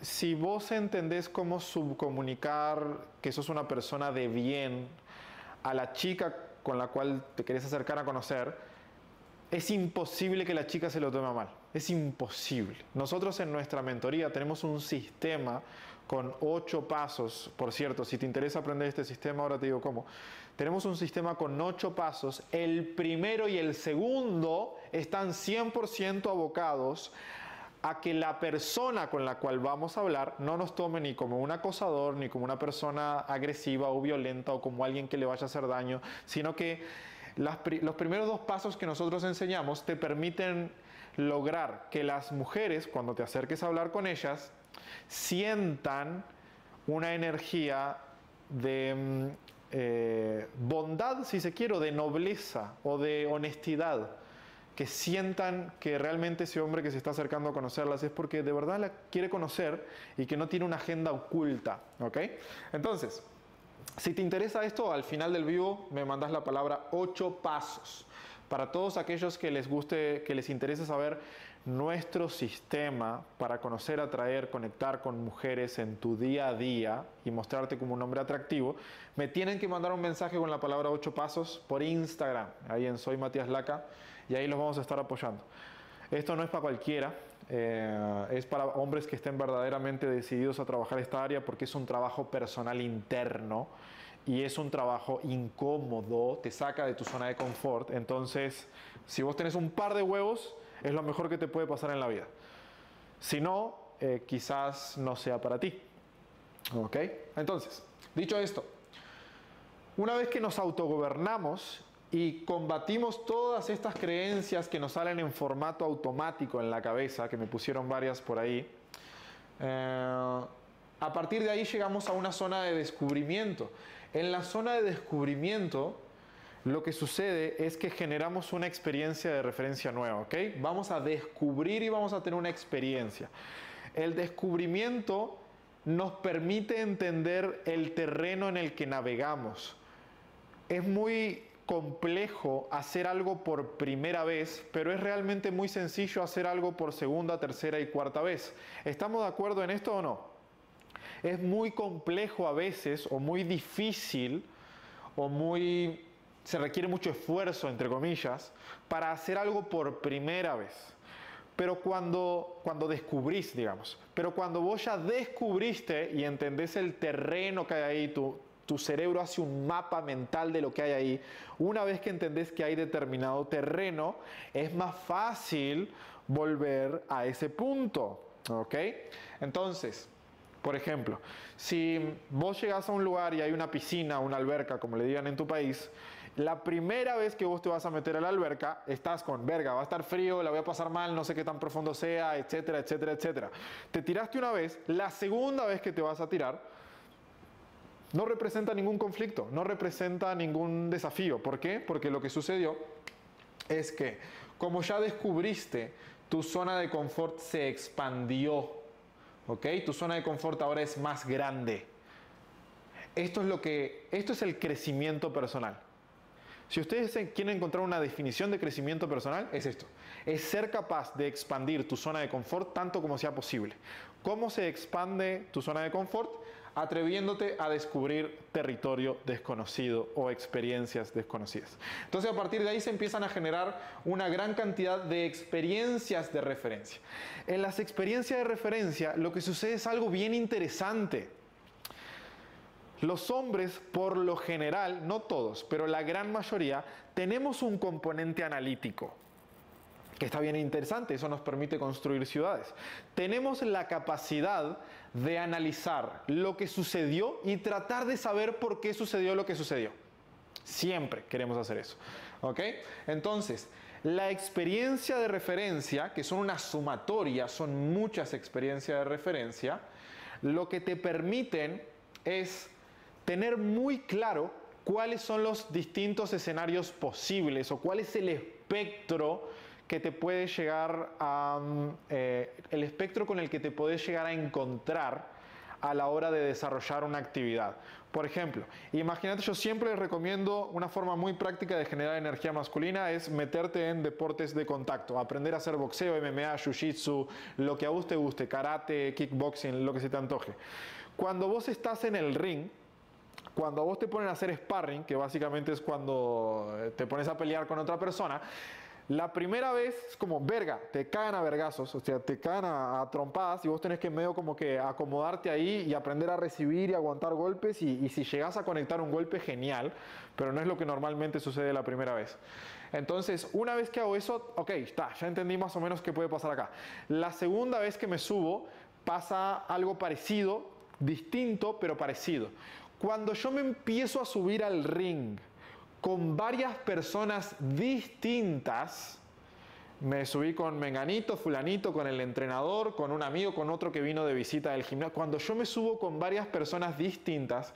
Si vos entendés cómo subcomunicar que sos una persona de bien a la chica con la cual te querés acercar a conocer, es imposible que la chica se lo tome mal. Es imposible. Nosotros en nuestra mentoría tenemos un sistema con ocho pasos. Por cierto, si te interesa aprender este sistema, ahora te digo cómo. Tenemos un sistema con ocho pasos. El primero y el segundo están 100% abocados a que la persona con la cual vamos a hablar no nos tome ni como un acosador, ni como una persona agresiva o violenta o como alguien que le vaya a hacer daño, sino que los primeros dos pasos que nosotros enseñamos te permiten lograr que las mujeres, cuando te acerques a hablar con ellas, sientan una energía de mm, eh, bondad, si se quiere, de nobleza o de honestidad que sientan que realmente ese hombre que se está acercando a conocerlas es porque de verdad la quiere conocer y que no tiene una agenda oculta. ¿Ok? Entonces, si te interesa esto, al final del vivo me mandas la palabra ocho pasos. Para todos aquellos que les guste, que les interese saber nuestro sistema para conocer, atraer, conectar con mujeres en tu día a día y mostrarte como un hombre atractivo, me tienen que mandar un mensaje con la palabra ocho pasos por Instagram, ahí en Soy Matías Laca y ahí los vamos a estar apoyando. Esto no es para cualquiera, eh, es para hombres que estén verdaderamente decididos a trabajar esta área porque es un trabajo personal interno y es un trabajo incómodo, te saca de tu zona de confort. Entonces, si vos tenés un par de huevos, es lo mejor que te puede pasar en la vida. Si no, eh, quizás no sea para ti. ¿Ok? Entonces, dicho esto, una vez que nos autogobernamos y combatimos todas estas creencias que nos salen en formato automático en la cabeza, que me pusieron varias por ahí, eh, a partir de ahí llegamos a una zona de descubrimiento. En la zona de descubrimiento, lo que sucede es que generamos una experiencia de referencia nueva, ¿ok? Vamos a descubrir y vamos a tener una experiencia. El descubrimiento nos permite entender el terreno en el que navegamos. Es muy complejo hacer algo por primera vez, pero es realmente muy sencillo hacer algo por segunda, tercera y cuarta vez. ¿Estamos de acuerdo en esto o no? Es muy complejo a veces o muy difícil o muy se requiere mucho esfuerzo entre comillas para hacer algo por primera vez. Pero cuando, cuando descubrís, digamos, pero cuando vos ya descubriste y entendés el terreno que hay ahí, tu, tu cerebro hace un mapa mental de lo que hay ahí. Una vez que entendés que hay determinado terreno, es más fácil volver a ese punto. ¿Ok? Entonces, por ejemplo, si vos llegás a un lugar y hay una piscina, una alberca, como le digan en tu país, la primera vez que vos te vas a meter a la alberca, estás con, verga, va a estar frío, la voy a pasar mal, no sé qué tan profundo sea, etcétera, etcétera, etcétera. Te tiraste una vez, la segunda vez que te vas a tirar, no representa ningún conflicto, no representa ningún desafío. ¿Por qué? Porque lo que sucedió es que como ya descubriste, tu zona de confort se expandió. Tu zona de confort ahora es más grande. Esto es lo que esto es el crecimiento personal. Si ustedes quieren encontrar una definición de crecimiento personal, es esto. Es ser capaz de expandir tu zona de confort tanto como sea posible. ¿Cómo se expande tu zona de confort? Atreviéndote a descubrir territorio desconocido o experiencias desconocidas. Entonces a partir de ahí se empiezan a generar una gran cantidad de experiencias de referencia. En las experiencias de referencia lo que sucede es algo bien interesante. Los hombres, por lo general, no todos, pero la gran mayoría, tenemos un componente analítico que está bien interesante, eso nos permite construir ciudades. Tenemos la capacidad de analizar lo que sucedió y tratar de saber por qué sucedió lo que sucedió. Siempre queremos hacer eso. ¿Ok? Entonces, la experiencia de referencia, que son una sumatoria, son muchas experiencias de referencia, lo que te permiten es tener muy claro cuáles son los distintos escenarios posibles o cuál es el espectro que te puede llegar a, mm, eh, el espectro con el que te puedes llegar a encontrar a la hora de desarrollar una actividad. Por ejemplo, imagínate, yo siempre les recomiendo una forma muy práctica de generar energía masculina es meterte en deportes de contacto, aprender a hacer boxeo, MMA, jiu-jitsu, lo que a vos te guste, karate, kickboxing, lo que se te antoje. Cuando vos estás en el ring, cuando vos te ponen a hacer sparring, que básicamente es cuando te pones a pelear con otra persona, la primera vez es como, verga, te caen a vergazos, o sea, te caen a, trompadas y vos tenés que medio como que acomodarte ahí y aprender a recibir y aguantar golpes y, si llegas a conectar un golpe, genial, pero no es lo que normalmente sucede la primera vez. Entonces, una vez que hago eso, ok, está, ya entendí más o menos qué puede pasar acá. La segunda vez que me subo, pasa algo parecido, distinto, pero parecido. Cuando yo me empiezo a subir al ring, con varias personas distintas. Me subí con Menganito, Fulanito, con el entrenador, con un amigo, con otro que vino de visita del gimnasio. Cuando yo me subo con varias personas distintas,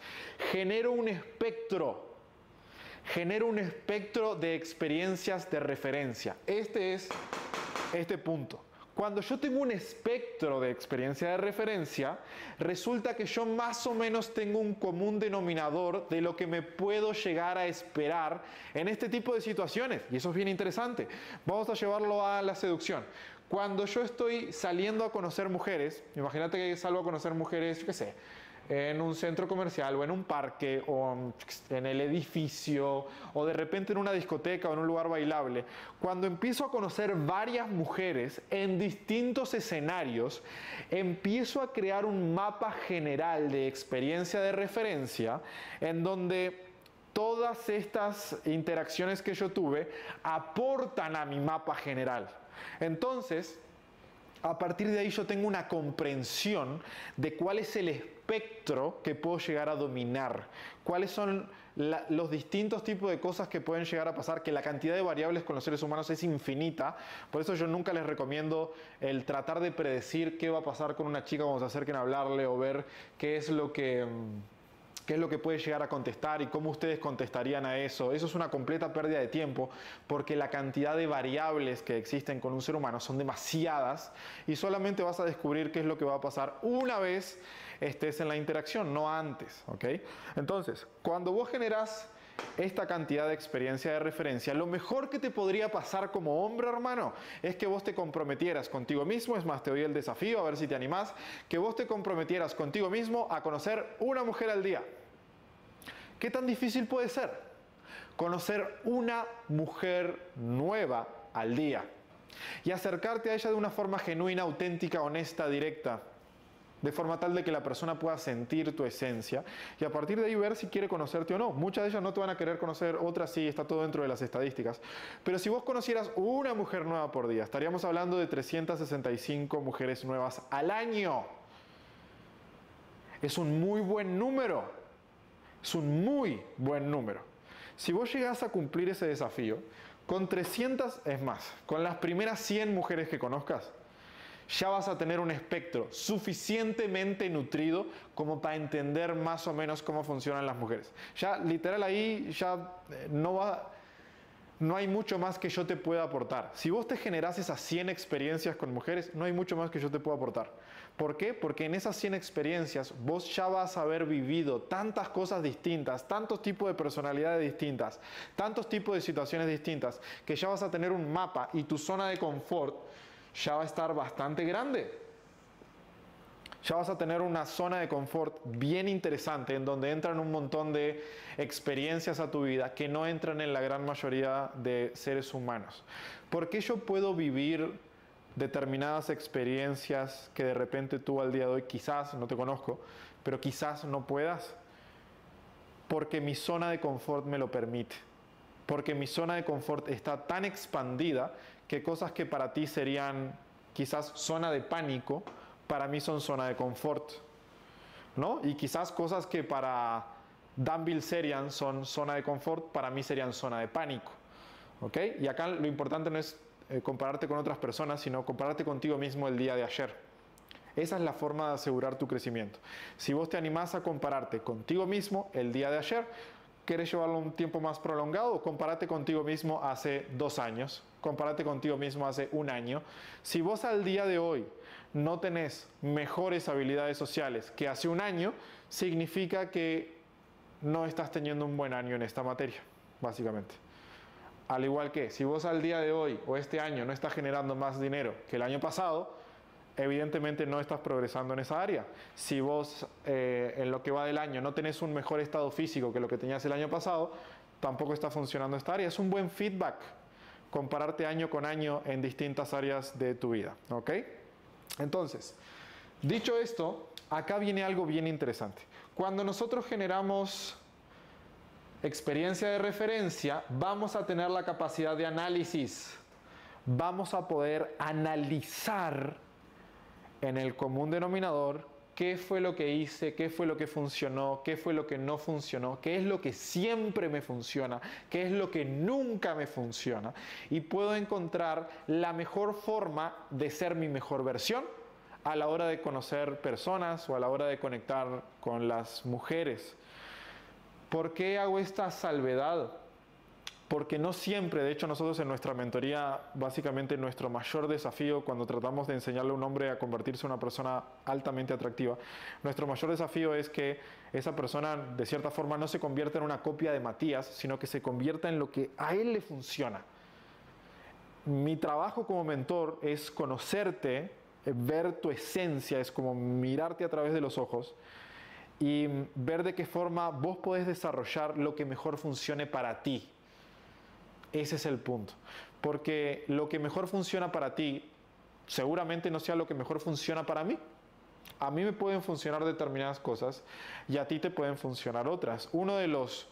genero un espectro. Genero un espectro de experiencias de referencia. Este es este punto. Cuando yo tengo un espectro de experiencia de referencia, resulta que yo más o menos tengo un común denominador de lo que me puedo llegar a esperar en este tipo de situaciones. Y eso es bien interesante. Vamos a llevarlo a la seducción. Cuando yo estoy saliendo a conocer mujeres, imagínate que salgo a conocer mujeres, yo qué sé, en un centro comercial o en un parque o en el edificio o de repente en una discoteca o en un lugar bailable, cuando empiezo a conocer varias mujeres en distintos escenarios, empiezo a crear un mapa general de experiencia de referencia en donde todas estas interacciones que yo tuve aportan a mi mapa general. Entonces, a partir de ahí yo tengo una comprensión de cuál es el espectro que puedo llegar a dominar, cuáles son los distintos tipos de cosas que pueden llegar a pasar, que la cantidad de variables con los seres humanos es infinita, por eso yo nunca les recomiendo el tratar de predecir qué va a pasar con una chica cuando se acerquen a hablarle o ver qué es lo que mm, qué es lo que puede llegar a contestar y cómo ustedes contestarían a eso. Eso es una completa pérdida de tiempo porque la cantidad de variables que existen con un ser humano son demasiadas y solamente vas a descubrir qué es lo que va a pasar una vez estés en la interacción, no antes. ¿ok? Entonces, cuando vos generás esta cantidad de experiencia de referencia, lo mejor que te podría pasar como hombre, hermano, es que vos te comprometieras contigo mismo, es más, te doy el desafío, a ver si te animás, que vos te comprometieras contigo mismo a conocer una mujer al día. ¿Qué tan difícil puede ser? Conocer una mujer nueva al día y acercarte a ella de una forma genuina, auténtica, honesta, directa, de forma tal de que la persona pueda sentir tu esencia y a partir de ahí ver si quiere conocerte o no. Muchas de ellas no te van a querer conocer, otras sí, está todo dentro de las estadísticas. Pero si vos conocieras una mujer nueva por día, estaríamos hablando de 365 mujeres nuevas al año. Es un muy buen número. Es un muy buen número. Si vos llegás a cumplir ese desafío, con 300, es más, con las primeras 100 mujeres que conozcas, ya vas a tener un espectro suficientemente nutrido como para entender más o menos cómo funcionan las mujeres. Ya literal ahí ya eh, no va no hay mucho más que yo te pueda aportar. Si vos te generas esas 100 experiencias con mujeres, no hay mucho más que yo te pueda aportar. ¿Por qué? Porque en esas 100 experiencias vos ya vas a haber vivido tantas cosas distintas, tantos tipos de personalidades distintas, tantos tipos de situaciones distintas, que ya vas a tener un mapa y tu zona de confort ya va a estar bastante grande ya vas a tener una zona de confort bien interesante en donde entran un montón de experiencias a tu vida que no entran en la gran mayoría de seres humanos. ¿Por qué yo puedo vivir determinadas experiencias que de repente tú al día de hoy quizás, no te conozco, pero quizás no puedas? Porque mi zona de confort me lo permite. Porque mi zona de confort está tan expandida que cosas que para ti serían quizás zona de pánico, para mí son zona de confort. ¿no? Y quizás cosas que para Danville serían son zona de confort, para mí serían zona de pánico. ¿ok? Y acá lo importante no es eh, compararte con otras personas, sino compararte contigo mismo el día de ayer. Esa es la forma de asegurar tu crecimiento. Si vos te animás a compararte contigo mismo el día de ayer, ¿quieres llevarlo un tiempo más prolongado? Compárate contigo mismo hace dos años, compárate contigo mismo hace un año. Si vos al día de hoy no tenés mejores habilidades sociales que hace un año, significa que no estás teniendo un buen año en esta materia, básicamente. Al igual que si vos al día de hoy o este año no estás generando más dinero que el año pasado, evidentemente no estás progresando en esa área. Si vos eh, en lo que va del año no tenés un mejor estado físico que lo que tenías el año pasado, tampoco está funcionando esta área. Es un buen feedback compararte año con año en distintas áreas de tu vida. ¿Ok? Entonces, dicho esto, acá viene algo bien interesante. Cuando nosotros generamos experiencia de referencia, vamos a tener la capacidad de análisis. Vamos a poder analizar en el común denominador qué fue lo que hice, qué fue lo que funcionó, qué fue lo que no funcionó, qué es lo que siempre me funciona, qué es lo que nunca me funciona. Y puedo encontrar la mejor forma de ser mi mejor versión a la hora de conocer personas o a la hora de conectar con las mujeres. ¿Por qué hago esta salvedad? Porque no siempre, de hecho nosotros en nuestra mentoría, básicamente nuestro mayor desafío cuando tratamos de enseñarle a un hombre a convertirse en una persona altamente atractiva, nuestro mayor desafío es que esa persona de cierta forma no se convierta en una copia de Matías, sino que se convierta en lo que a él le funciona. Mi trabajo como mentor es conocerte, ver tu esencia, es como mirarte a través de los ojos y ver de qué forma vos podés desarrollar lo que mejor funcione para ti. Ese es el punto. Porque lo que mejor funciona para ti seguramente no sea lo que mejor funciona para mí. A mí me pueden funcionar determinadas cosas y a ti te pueden funcionar otras. Uno de los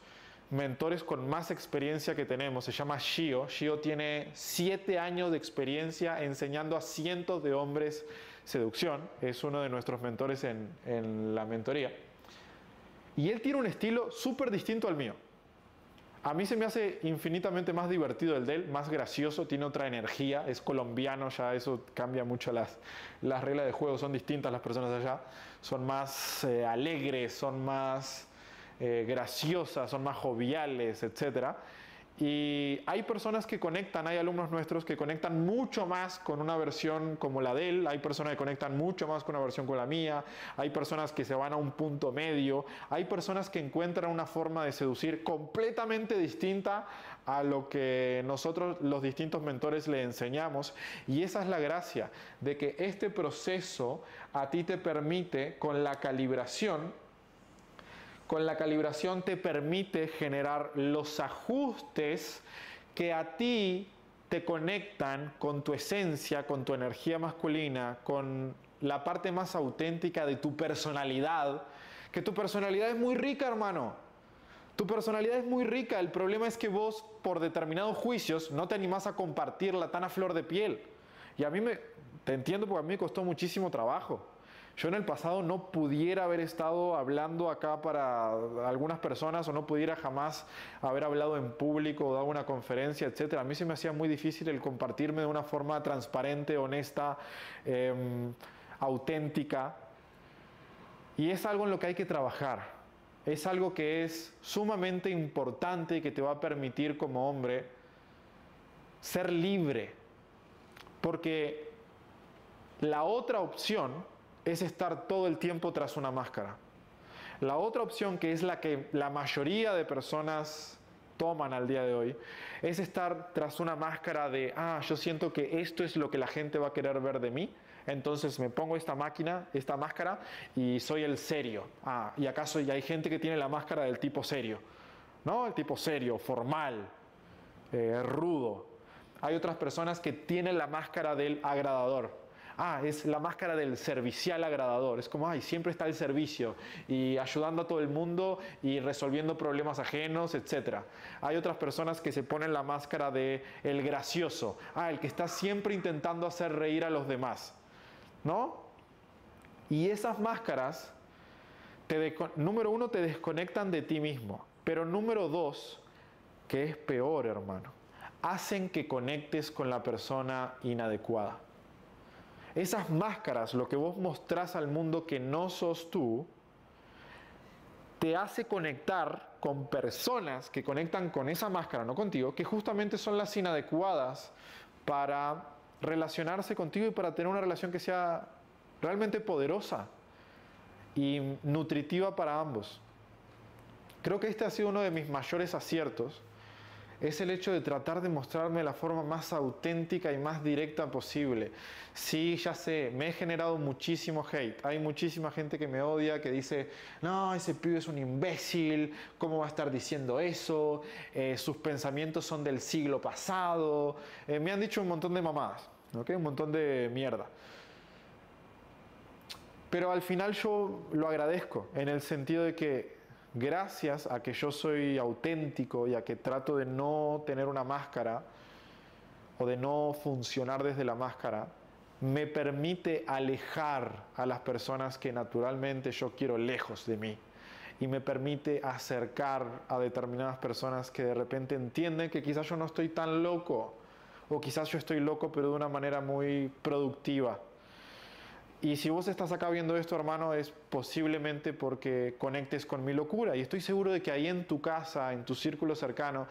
mentores con más experiencia que tenemos se llama Shio. Shio tiene siete años de experiencia enseñando a cientos de hombres seducción. Es uno de nuestros mentores en, en la mentoría. Y él tiene un estilo súper distinto al mío. A mí se me hace infinitamente más divertido el de él, más gracioso, tiene otra energía, es colombiano, ya eso cambia mucho las, las reglas de juego, son distintas las personas allá, son más eh, alegres, son más eh, graciosas, son más joviales, etcétera. Y hay personas que conectan, hay alumnos nuestros que conectan mucho más con una versión como la de él, hay personas que conectan mucho más con una versión como la mía, hay personas que se van a un punto medio, hay personas que encuentran una forma de seducir completamente distinta a lo que nosotros los distintos mentores le enseñamos. Y esa es la gracia de que este proceso a ti te permite con la calibración con la calibración te permite generar los ajustes que a ti te conectan con tu esencia, con tu energía masculina, con la parte más auténtica de tu personalidad, que tu personalidad es muy rica, hermano. Tu personalidad es muy rica, el problema es que vos por determinados juicios no te animás a compartirla tan a flor de piel. Y a mí me, te entiendo porque a mí me costó muchísimo trabajo. Yo en el pasado no pudiera haber estado hablando acá para algunas personas o no pudiera jamás haber hablado en público o dado una conferencia, etc. A mí se me hacía muy difícil el compartirme de una forma transparente, honesta, em, auténtica. Y es algo en lo que hay que trabajar. Es algo que es sumamente importante y que te va a permitir como hombre ser libre. Porque la otra opción es estar todo el tiempo tras una máscara. La otra opción, que es la que la mayoría de personas toman al día de hoy, es estar tras una máscara de, ah, yo siento que esto es lo que la gente va a querer ver de mí, entonces me pongo esta máquina, esta máscara y soy el serio. Ah, y acaso hay gente que tiene la máscara del tipo serio, ¿no? El tipo serio, formal, eh, rudo. Hay otras personas que tienen la máscara del agradador ah, es la máscara del servicial agradador. Es como, ay, siempre está el servicio y ayudando a todo el mundo y resolviendo problemas ajenos, etc. Hay otras personas que se ponen la máscara de el gracioso, ah, el que está siempre intentando hacer reír a los demás. ¿No? Y esas máscaras, número uno, te desconectan de ti mismo. Pero número dos, que es peor, hermano, hacen que conectes con la persona inadecuada. Esas máscaras, lo que vos mostrás al mundo que no sos tú, te hace conectar con personas que conectan con esa máscara, no contigo, que justamente son las inadecuadas para relacionarse contigo y para tener una relación que sea realmente poderosa y nutritiva para ambos. Creo que este ha sido uno de mis mayores aciertos, es el hecho de tratar de mostrarme la forma más auténtica y más directa posible. Sí, ya sé, me he generado muchísimo hate. Hay muchísima gente que me odia, que dice, no, ese pibe es un imbécil, ¿cómo va a estar diciendo eso? Eh, sus pensamientos son del siglo pasado. Eh, me han dicho un montón de mamadas, un montón de mierda. Pero al final yo lo agradezco, en el sentido de que gracias a que yo soy auténtico y a que trato de no tener una máscara o de no funcionar desde la máscara, me permite alejar a las personas que naturalmente yo quiero lejos de mí. Y me permite acercar a determinadas personas que de repente entienden que quizás yo no estoy tan loco o quizás yo estoy loco pero de una manera muy productiva y si vos estás acá viendo esto, hermano, es posiblemente porque conectes con mi locura. Y estoy seguro de que ahí en tu casa, en tu círculo cercano,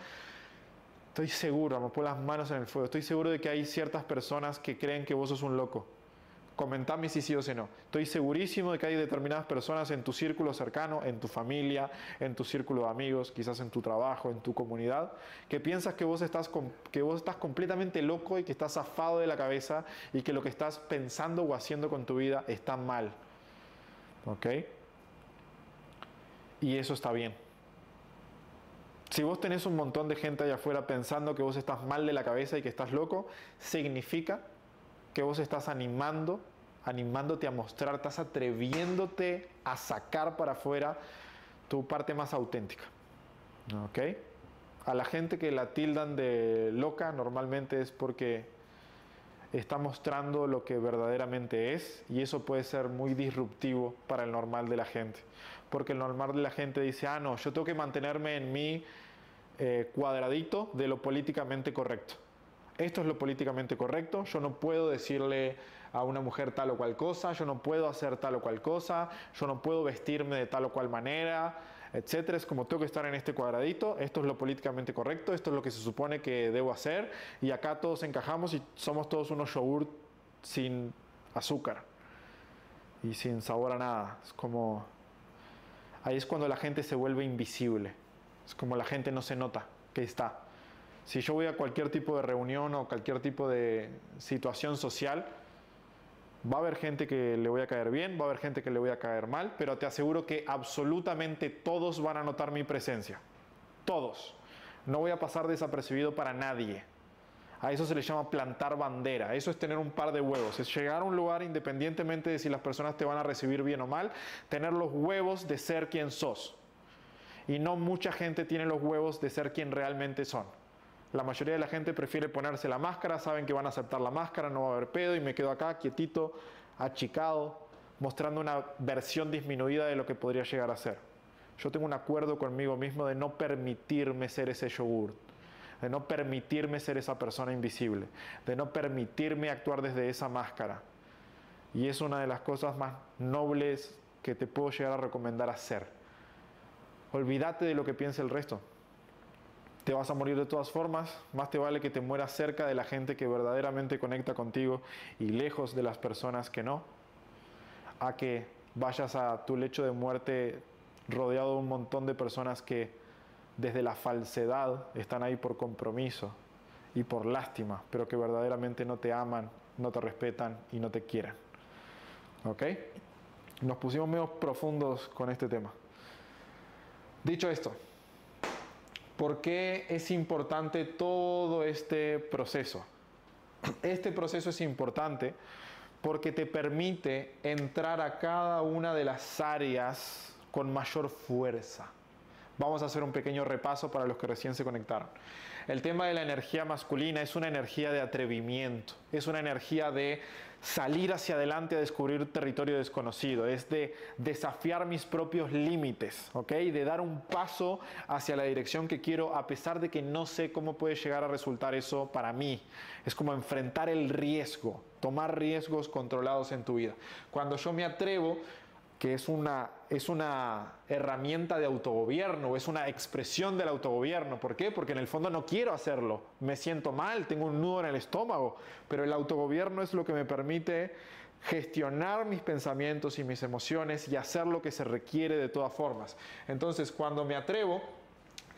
estoy seguro, me pongo las manos en el fuego, estoy seguro de que hay ciertas personas que creen que vos sos un loco. Comentame si sí o si no. Estoy segurísimo de que hay determinadas personas en tu círculo cercano, en tu familia, en tu círculo de amigos, quizás en tu trabajo, en tu comunidad, que piensas que vos estás, que vos estás completamente loco y que estás zafado de la cabeza y que lo que estás pensando o haciendo con tu vida está mal. ¿Ok? Y eso está bien. Si vos tenés un montón de gente allá afuera pensando que vos estás mal de la cabeza y que estás loco, significa que vos estás animando, animándote a mostrar, estás atreviéndote a sacar para afuera tu parte más auténtica. ¿Ok? A la gente que la tildan de loca normalmente es porque está mostrando lo que verdaderamente es y eso puede ser muy disruptivo para el normal de la gente. Porque el normal de la gente dice, ah, no, yo tengo que mantenerme en mi eh, cuadradito de lo políticamente correcto esto es lo políticamente correcto, yo no puedo decirle a una mujer tal o cual cosa, yo no puedo hacer tal o cual cosa, yo no puedo vestirme de tal o cual manera, etcétera. Es como tengo que estar en este cuadradito, esto es lo políticamente correcto, esto es lo que se supone que debo hacer y acá todos encajamos y somos todos unos yogurt sin azúcar y sin sabor a nada. Es como ahí es cuando la gente se vuelve invisible. Es como la gente no se nota que está. Si yo voy a cualquier tipo de reunión o cualquier tipo de situación social, va a haber gente que le voy a caer bien, va a haber gente que le voy a caer mal, pero te aseguro que absolutamente todos van a notar mi presencia. Todos. No voy a pasar desapercibido para nadie. A eso se le llama plantar bandera. Eso es tener un par de huevos. Es llegar a un lugar independientemente de si las personas te van a recibir bien o mal, tener los huevos de ser quien sos. Y no mucha gente tiene los huevos de ser quien realmente son. La mayoría de la gente prefiere ponerse la máscara, saben que van a aceptar la máscara, no va a haber pedo y me quedo acá quietito, achicado, mostrando una versión disminuida de lo que podría llegar a ser. Yo tengo un acuerdo conmigo mismo de no permitirme ser ese yogur, de no permitirme ser esa persona invisible, de no permitirme actuar desde esa máscara. Y es una de las cosas más nobles que te puedo llegar a recomendar hacer. Olvídate de lo que piense el resto te vas a morir de todas formas, más te vale que te mueras cerca de la gente que verdaderamente conecta contigo y lejos de las personas que no, a que vayas a tu lecho de muerte rodeado de un montón de personas que desde la falsedad están ahí por compromiso y por lástima, pero que verdaderamente no te aman, no te respetan y no te quieren. ¿Ok? Nos pusimos medio profundos con este tema. Dicho esto, ¿Por qué es importante todo este proceso? Este proceso es importante porque te permite entrar a cada una de las áreas con mayor fuerza. Vamos a hacer un pequeño repaso para los que recién se conectaron. El tema de la energía masculina es una energía de atrevimiento, es una energía de salir hacia adelante a descubrir territorio desconocido, es de desafiar mis propios límites, ¿ok? De dar un paso hacia la dirección que quiero a pesar de que no sé cómo puede llegar a resultar eso para mí. Es como enfrentar el riesgo, tomar riesgos controlados en tu vida. Cuando yo me atrevo, que es una, es una herramienta de autogobierno, es una expresión del autogobierno. ¿Por qué? Porque en el fondo no quiero hacerlo. Me siento mal, tengo un nudo en el estómago, pero el autogobierno es lo que me permite gestionar mis pensamientos y mis emociones y hacer lo que se requiere de todas formas. Entonces, cuando me atrevo,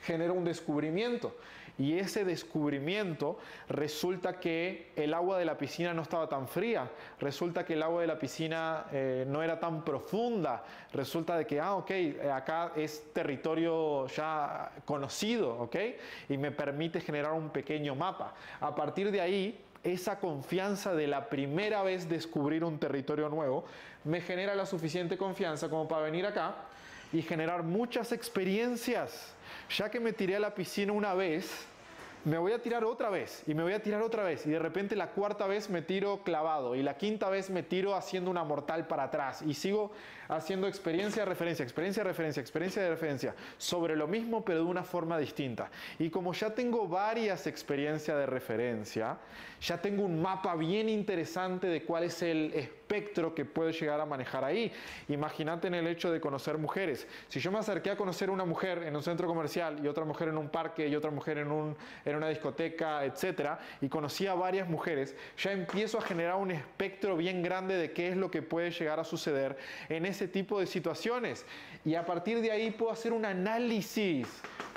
genero un descubrimiento y ese descubrimiento resulta que el agua de la piscina no estaba tan fría, resulta que el agua de la piscina eh, no era tan profunda, resulta de que, ah, ok, acá es territorio ya conocido, ok, y me permite generar un pequeño mapa. A partir de ahí, esa confianza de la primera vez descubrir un territorio nuevo me genera la suficiente confianza como para venir acá y generar muchas experiencias ya que me tiré a la piscina una vez, me voy a tirar otra vez y me voy a tirar otra vez y de repente la cuarta vez me tiro clavado y la quinta vez me tiro haciendo una mortal para atrás y sigo haciendo experiencia de referencia, experiencia de referencia, experiencia de referencia sobre lo mismo pero de una forma distinta. Y como ya tengo varias experiencias de referencia, ya tengo un mapa bien interesante de cuál es el espectro que puedo llegar a manejar ahí. Imagínate en el hecho de conocer mujeres. Si yo me acerqué a conocer una mujer en un centro comercial y otra mujer en un parque y otra mujer en, un, en una discoteca, etcétera, y conocí a varias mujeres, ya empiezo a generar un espectro bien grande de qué es lo que puede llegar a suceder en ese tipo de situaciones. Y a partir de ahí puedo hacer un análisis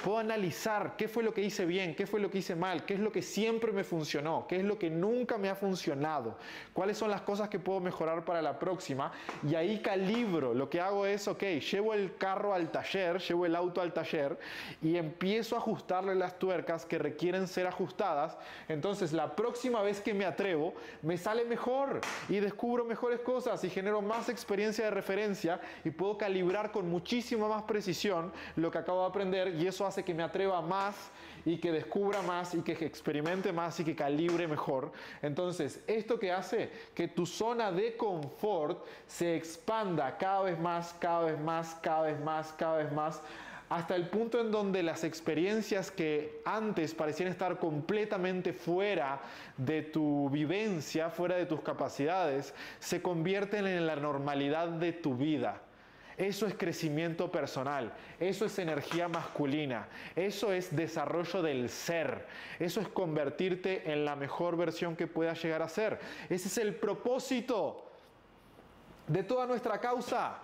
puedo analizar qué fue lo que hice bien, qué fue lo que hice mal, qué es lo que siempre me funcionó, qué es lo que nunca me ha funcionado, cuáles son las cosas que puedo mejorar para la próxima y ahí calibro. Lo que hago es, ok, llevo el carro al taller, llevo el auto al taller y empiezo a ajustarle las tuercas que requieren ser ajustadas. Entonces la próxima vez que me atrevo, me sale mejor y descubro mejores cosas y genero más experiencia de referencia y puedo calibrar con muchísima más precisión lo que acabo de aprender y eso hace que me atreva más y que descubra más y que experimente más y que calibre mejor. Entonces, esto que hace que tu zona de confort se expanda cada vez más, cada vez más, cada vez más, cada vez más hasta el punto en donde las experiencias que antes parecían estar completamente fuera de tu vivencia, fuera de tus capacidades, se convierten en la normalidad de tu vida. Eso es crecimiento personal, eso es energía masculina, eso es desarrollo del ser, eso es convertirte en la mejor versión que puedas llegar a ser. Ese es el propósito de toda nuestra causa.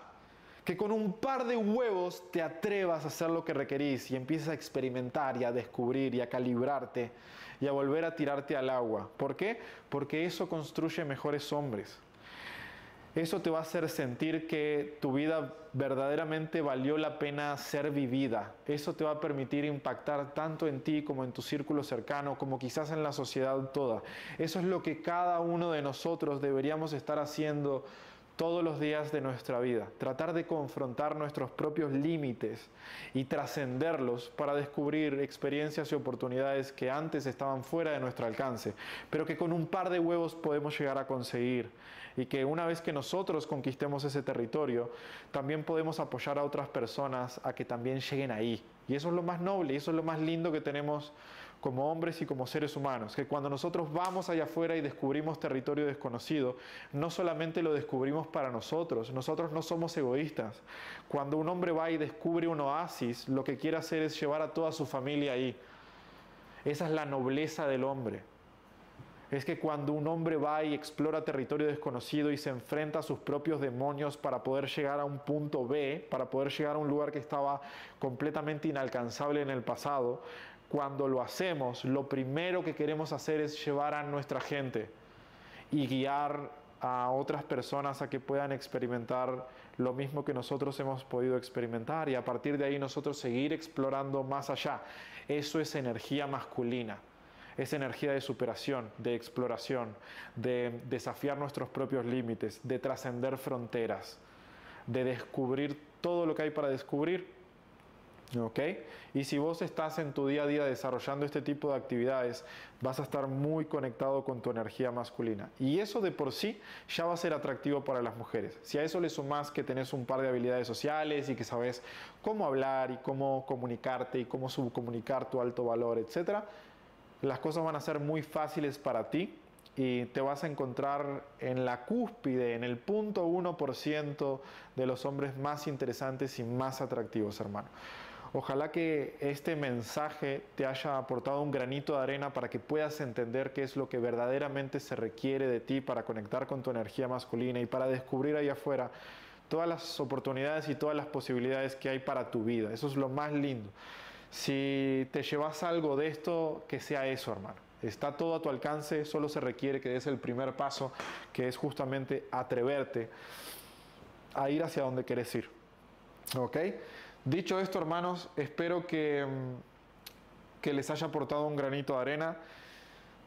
Que con un par de huevos te atrevas a hacer lo que requerís y empieces a experimentar y a descubrir y a calibrarte y a volver a tirarte al agua. ¿Por qué? Porque eso construye mejores hombres eso te va a hacer sentir que tu vida verdaderamente valió la pena ser vivida. Eso te va a permitir impactar tanto en ti como en tu círculo cercano, como quizás en la sociedad toda. Eso es lo que cada uno de nosotros deberíamos estar haciendo todos los días de nuestra vida, tratar de confrontar nuestros propios límites y trascenderlos para descubrir experiencias y oportunidades que antes estaban fuera de nuestro alcance, pero que con un par de huevos podemos llegar a conseguir y que una vez que nosotros conquistemos ese territorio, también podemos apoyar a otras personas a que también lleguen ahí. Y eso es lo más noble y eso es lo más lindo que tenemos como hombres y como seres humanos, que cuando nosotros vamos allá afuera y descubrimos territorio desconocido, no solamente lo descubrimos para nosotros, nosotros no somos egoístas. Cuando un hombre va y descubre un oasis, lo que quiere hacer es llevar a toda su familia ahí. Esa es la nobleza del hombre. Es que cuando un hombre va y explora territorio desconocido y se enfrenta a sus propios demonios para poder llegar a un punto B, para poder llegar a un lugar que estaba completamente inalcanzable en el pasado, cuando lo hacemos, lo primero que queremos hacer es llevar a nuestra gente y guiar a otras personas a que puedan experimentar lo mismo que nosotros hemos podido experimentar y a partir de ahí nosotros seguir explorando más allá. Eso es energía masculina, es energía de superación, de exploración, de desafiar nuestros propios límites, de trascender fronteras, de descubrir todo lo que hay para descubrir ¿Ok? Y si vos estás en tu día a día desarrollando este tipo de actividades, vas a estar muy conectado con tu energía masculina. Y eso de por sí ya va a ser atractivo para las mujeres. Si a eso le sumas que tenés un par de habilidades sociales y que sabes cómo hablar y cómo comunicarte y cómo subcomunicar tu alto valor, etc., las cosas van a ser muy fáciles para ti y te vas a encontrar en la cúspide, en el punto 1% de los hombres más interesantes y más atractivos, hermano. Ojalá que este mensaje te haya aportado un granito de arena para que puedas entender qué es lo que verdaderamente se requiere de ti para conectar con tu energía masculina y para descubrir ahí afuera todas las oportunidades y todas las posibilidades que hay para tu vida. Eso es lo más lindo. Si te llevas algo de esto, que sea eso, hermano. Está todo a tu alcance, solo se requiere que des el primer paso, que es justamente atreverte a ir hacia donde quieres ir. ¿Ok? Dicho esto, hermanos, espero que, mm, que les haya aportado un granito de arena.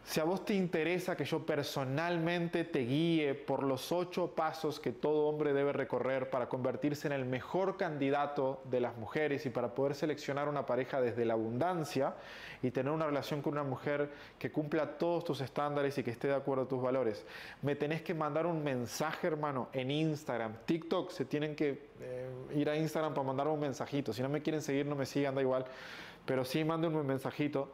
Si a vos te interesa que yo personalmente te guíe por los ocho pasos que todo hombre debe recorrer para convertirse en el mejor candidato de las mujeres y para poder seleccionar una pareja desde la abundancia y tener una relación con una mujer que cumpla todos tus estándares y que esté de acuerdo a tus valores, me tenés que mandar un mensaje, hermano, en Instagram, TikTok, se tienen que eh, ir a Instagram para mandar un mensajito. Si no me quieren seguir, no me sigan, da igual, pero sí manden un mensajito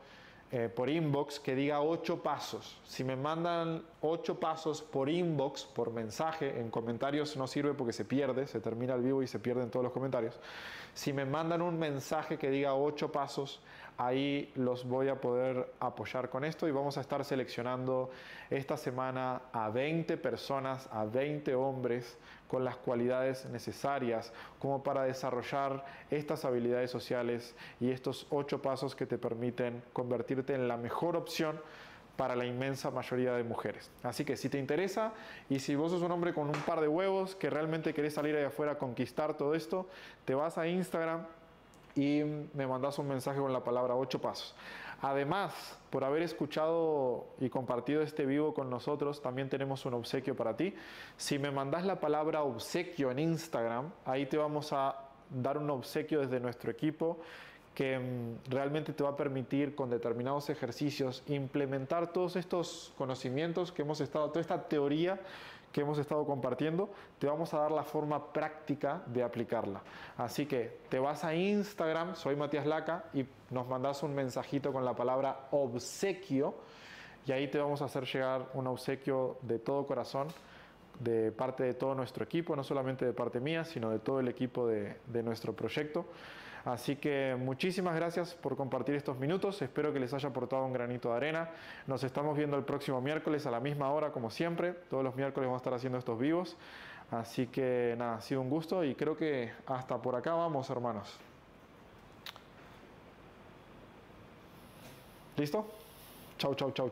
eh, por inbox que diga ocho pasos. Si me mandan ocho pasos por inbox, por mensaje, en comentarios no sirve porque se pierde, se termina el vivo y se pierden todos los comentarios. Si me mandan un mensaje que diga ocho pasos, ahí los voy a poder apoyar con esto y vamos a estar seleccionando esta semana a 20 personas, a 20 hombres con las cualidades necesarias como para desarrollar estas habilidades sociales y estos ocho pasos que te permiten convertirte en la mejor opción para la inmensa mayoría de mujeres. Así que si te interesa y si vos sos un hombre con un par de huevos que realmente querés salir ahí afuera a conquistar todo esto, te vas a Instagram y me mandas un mensaje con la palabra ocho pasos. Además, por haber escuchado y compartido este vivo con nosotros, también tenemos un obsequio para ti. Si me mandas la palabra obsequio en Instagram, ahí te vamos a dar un obsequio desde nuestro equipo que mm, realmente te va a permitir con determinados ejercicios implementar todos estos conocimientos que hemos estado, toda esta teoría que hemos estado compartiendo, te vamos a dar la forma práctica de aplicarla. Así que te vas a Instagram, soy Matías Laca, y nos mandas un mensajito con la palabra obsequio, y ahí te vamos a hacer llegar un obsequio de todo corazón de parte de todo nuestro equipo, no solamente de parte mía, sino de todo el equipo de, de nuestro proyecto. Así que muchísimas gracias por compartir estos minutos. Espero que les haya aportado un granito de arena. Nos estamos viendo el próximo miércoles a la misma hora, como siempre. Todos los miércoles vamos a estar haciendo estos vivos. Así que nada, ha sido un gusto y creo que hasta por acá vamos, hermanos. ¿Listo? Chau, chau, chau, chau.